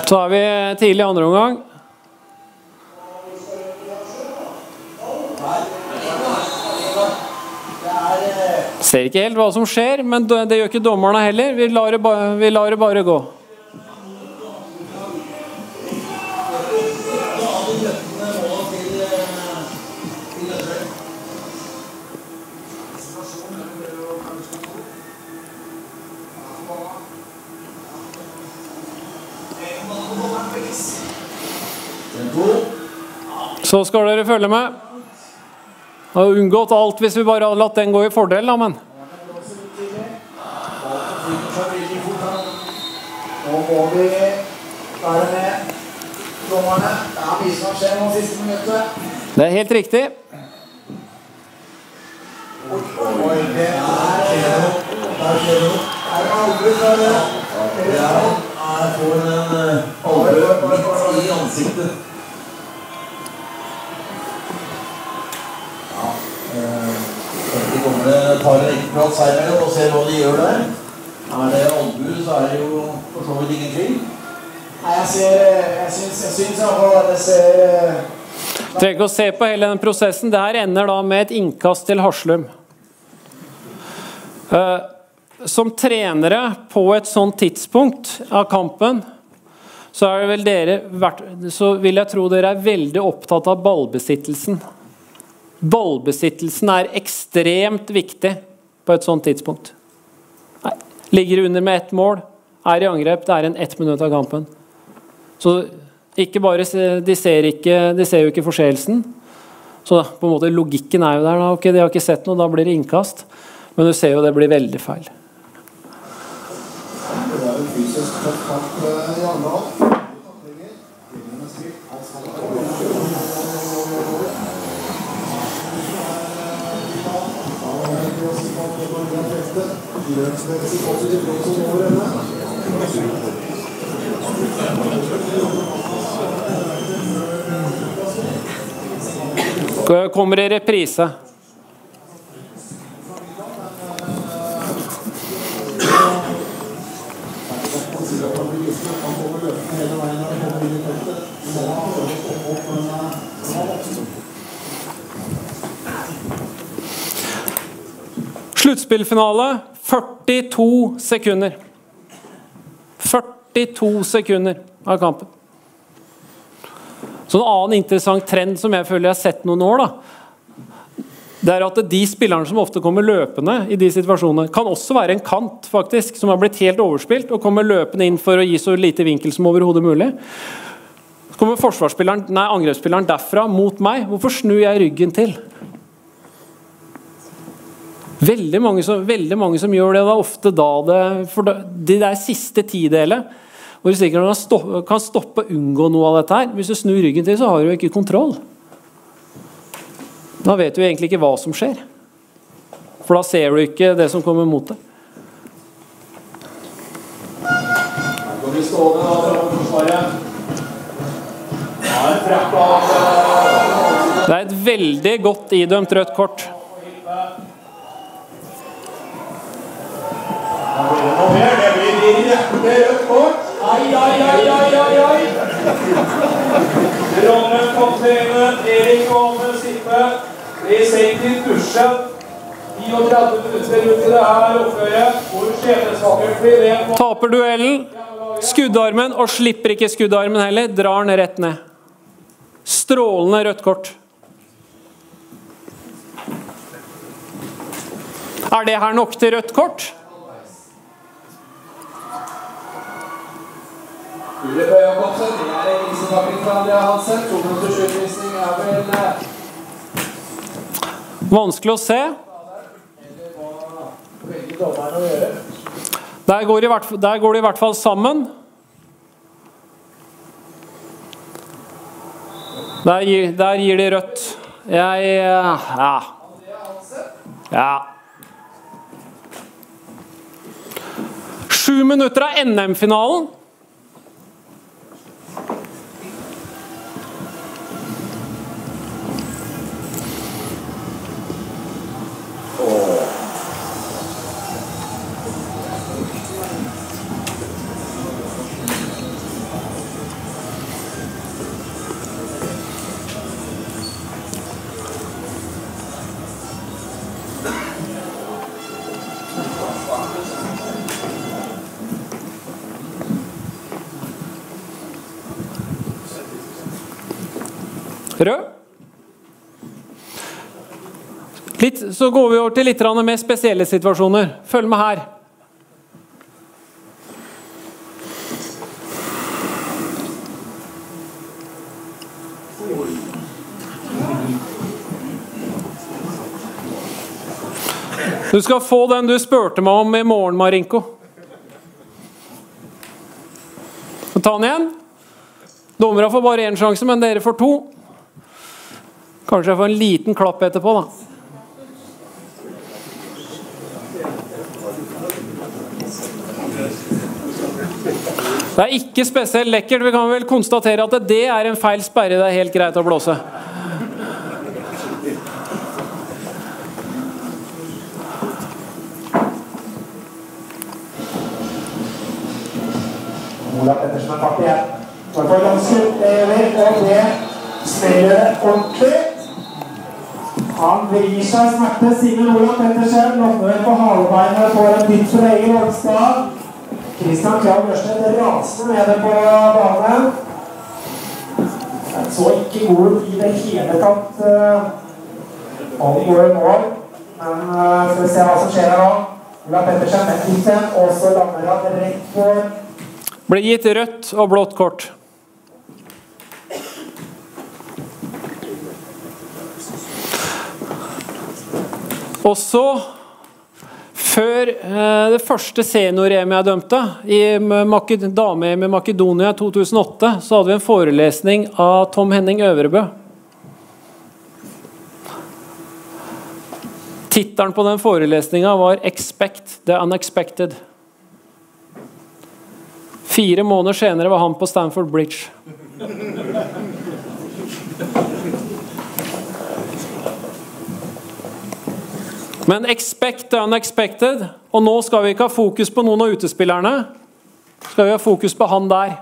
Så er vi tidlig i andre omgang. Ser ikke helt hva som skjer, men det gjør ikke dommerne heller. Vi lar det bare, vi lar det bare gå. Så skal dere følge med. Har unngått alt hvis vi bare hadde latt den gå i fordel, da, men Nå må vi være med dommerne. Det er mye som skjer nå siste minuttet. det er helt riktig. Oi, det er Der skjer det noe. Er det albue fra det? Jeg får en eh, albue i ansiktet. De det et par liten prat seg imellom og ser hva de gjør der. Er det albue, så er det jo for så vidt ingen tvil. Nei, jeg ser Jeg syns jeg syns i at det ser eh, Trenger ikke å se på hele den prosessen. Det her ender da med et innkast til Haslum. Eh, Som trenere på et sånt tidspunkt av kampen, så, er det vel dere, så vil jeg tro dere er veldig opptatt av ballbesittelsen. Ballbesittelsen er ekstremt viktig på et sånt tidspunkt. Nei, Ligger under med ett mål, er i angrep, det er en ett minutt av kampen. Så ikke bare, de, ser ikke, de ser jo ikke forseelsen. Så på en måte logikken er jo der. Da. Ok, de har ikke sett noe, da blir det innkast. Men du ser jo det blir veldig feil. Det var en fysisk tøff kamp eh, i Arendal. Taklinger. Gjennom skritt. Alt skal være Kommer i reprise. Sluttspillfinale 42 sekunder. 42 sekunder av kampen. Så en annen interessant trend som jeg føler jeg har sett noen år, da, det er at de spillerne som ofte kommer løpende i de situasjonene, kan også være en kant faktisk, som har blitt helt overspilt og kommer løpende inn for å gi så lite vinkel som overhodet mulig. Så kommer forsvarsspilleren, nei, angrepsspilleren derfra mot meg. Hvorfor snur jeg ryggen til? Veldig mange, som, veldig mange som gjør det. Det er ofte da det For det der siste tidelet hvor du sikkert kan stoppe, og unngå noe av dette her. Hvis du snur ryggen til, så har du ikke kontroll. Da vet du egentlig ikke hva som skjer. For da ser du ikke det som kommer mot deg. Går vi stående da Forsvaret. Ja, en trapp av Det er et veldig godt idømt rødt kort. Blir er rødt kort. Ai, ai, ai, ai, ai, ai. Trondheim-kapteinen Erik Valne Sippe Vi sendt i dusjen. 39 minutter ut i det her oppgjøret, hvor skjebnesvangert blir det Taper duellen, skuddarmen, og slipper ikke skuddarmen heller, drar den rett ned. Strålende rødt kort. Er det her nok til rødt kort? Ule Jacobsen. Det er en hilsetakling fra Andrea Hansen. To minutters utvisning er vel eh, Vanskelig å se. Der går, i hvert, der går de i hvert fall sammen. Der der gir de rødt. Jeg eh, Ja. ja. Sju minutter av NM-finalen. Litt, så går vi over til litt mer spesielle situasjoner. Følg med her. Du skal få den du spurte meg om i morgen, Marinko. Ta den igjen. Dommerne får bare én sjanse, men dere får to. Kanskje jeg får en liten klapp etterpå, da. Det er ikke spesielt lekkert. Vi kan vel konstatere at det er en feil sperre det er helt greit å blåse. Ola Pettersen er fartig hvert fall ganske lever, og det smeller ordentlig. Han vrir seg smerte. Simen Ola Pettersen lander på halebeinet får en dytt fra Egil Holstad. Christian Klav Ørstedt raser nede på banen. Den så ikke god ut i det hele tatt. Han går i mål. Men eh, skal vi se hva som skjer her nå. Ola Pettersen med Kristian, og så lander han rett på Ble gitt rødt og blått kort. Og så Før eh, det første senior-EM jeg dømte, i dame-EM i Makedonia 2008, så hadde vi en forelesning av Tom Henning Øvrebø. Tittelen på den forelesninga var 'Expect the Unexpected'. Fire måneder senere var han på Stanford Bridge. Men expect the unexpected. Og nå skal vi ikke ha fokus på noen av utespillerne. Skal vi ha fokus på han der.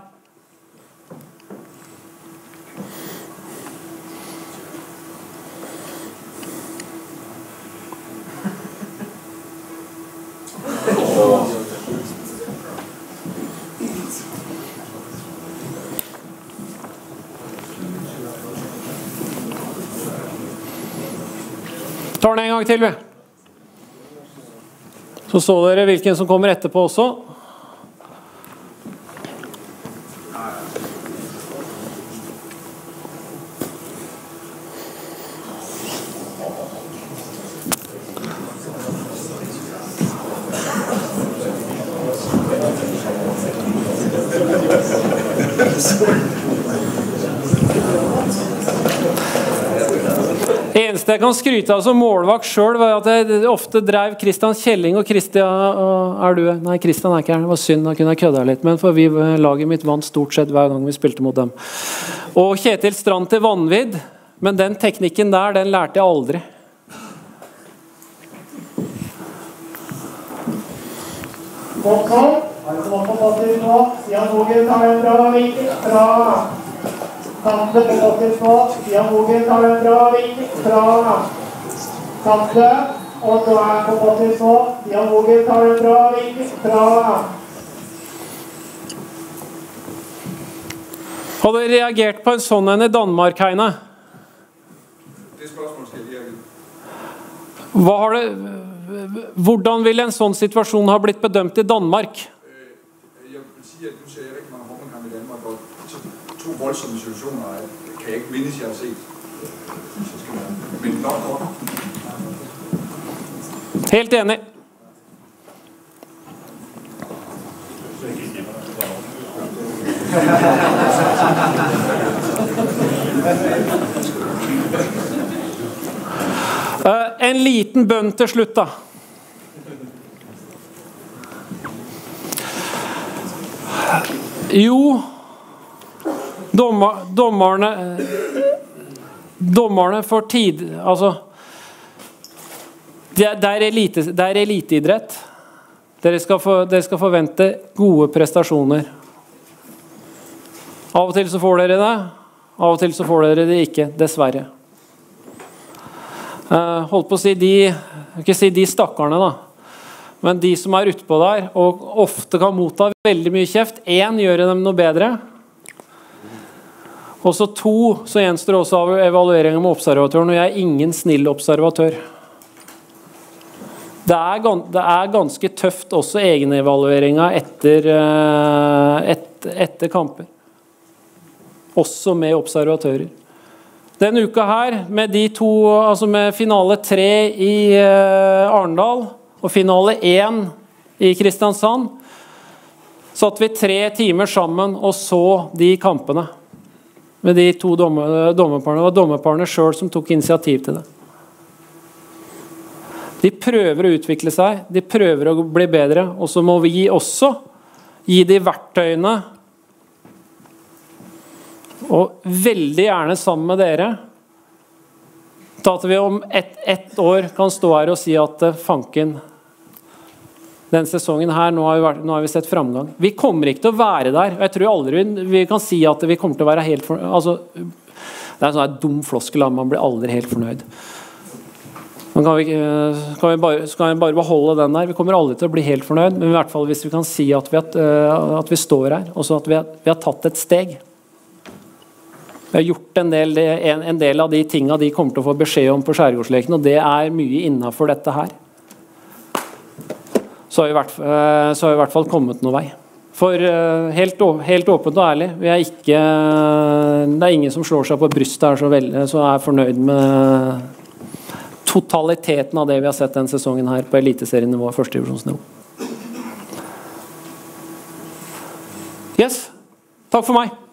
Tar den en gang til, vi. Så så dere hvilken som kommer etterpå også. eneste jeg kan skryte av som målvakt sjøl, var at jeg ofte drev Kristian Kjelling og Kristian Er du Nei, Kristian er ikke her. Det var synd, da kunne jeg kødda litt. Men for vi, laget mitt vant stort sett hver gang vi spilte mot dem. Og Kjetil Strand til vanvidd. Men den teknikken der, den lærte jeg aldri. Godt du noen på passivt nå? En bra vink fra Kante på passivt nå. Stian Bogen tar en bra vink fra Kante. Og så er passivt nå. Stian Bogen tar en bra vink fra Har du reagert på en sånn en i Danmark, Heine? Det spørsmålet skal jeg. Hva har det, hvordan ville en sånn situasjon ha blitt bedømt i Danmark? Jeg vil sige, at nu ser jeg rigtig mange håndboldkampe i Danmark, og så to voldsomme situationer er- kan jeg ikke mindes, jeg har set. Men nok godt. Helt enig. <laughs> Eh, En liten bønn til slutt, da. Jo, dommer, dommerne Dommerne får tid Altså det er, elite, det er eliteidrett. Dere skal, få, dere skal forvente gode prestasjoner. Av og til så får dere det, av og til så får dere det ikke. Dessverre. Uh, holdt på å si de Ikke si de stakkarene, da. Men de som er utpå der og ofte kan motta veldig mye kjeft. Én gjør dem noe bedre. Så to så gjenstår også av evalueringen med observatøren, og jeg er ingen snill observatør. Det er, det er ganske tøft også egenevalueringa etter, eh, et, etter kamper. Også med observatører. Denne uka her, med de to, altså med finale tre i eh, Arendal og finale én i Kristiansand, satt vi tre timer sammen og så de kampene. Med de to dommer, dommerparene. Det var dommerparene sjøl som tok initiativ til det. De prøver å utvikle seg, de prøver å bli bedre. Og så må vi også gi de verktøyene, og veldig gjerne sammen med dere, til at vi om ett et år kan stå her og si at eh, fanken den sesongen her, nå har, vært, nå har vi sett framgang. Vi kommer ikke til å være der. og Jeg tror aldri vi, kan si at vi kommer til å være helt fornøyd. altså, Det er en sånn dum floskel man blir aldri helt fornøyd. Men kan vi, kan vi bare, skal vi bare beholde den der? Vi kommer aldri til å bli helt fornøyd, men i hvert fall hvis vi kan si at vi, at, eh, at vi står her, og så at vi vi har tatt et steg. Vi har gjort en del, en, en del av de tinga de kommer til å få beskjed om på Skjærgårdsleken, og det er mye innafor dette her. Så har, vi i hvert, eh, har vi i hvert fall kommet noen vei. For eh, helt, helt åpent og ærlig, ikke, det er ingen som slår seg på brystet her så, veldig, så er fornøyd med totaliteten av det vi har sett denne sesongen her på eliteserienivå førstedivisjonsnivå. Yes. Takk for meg.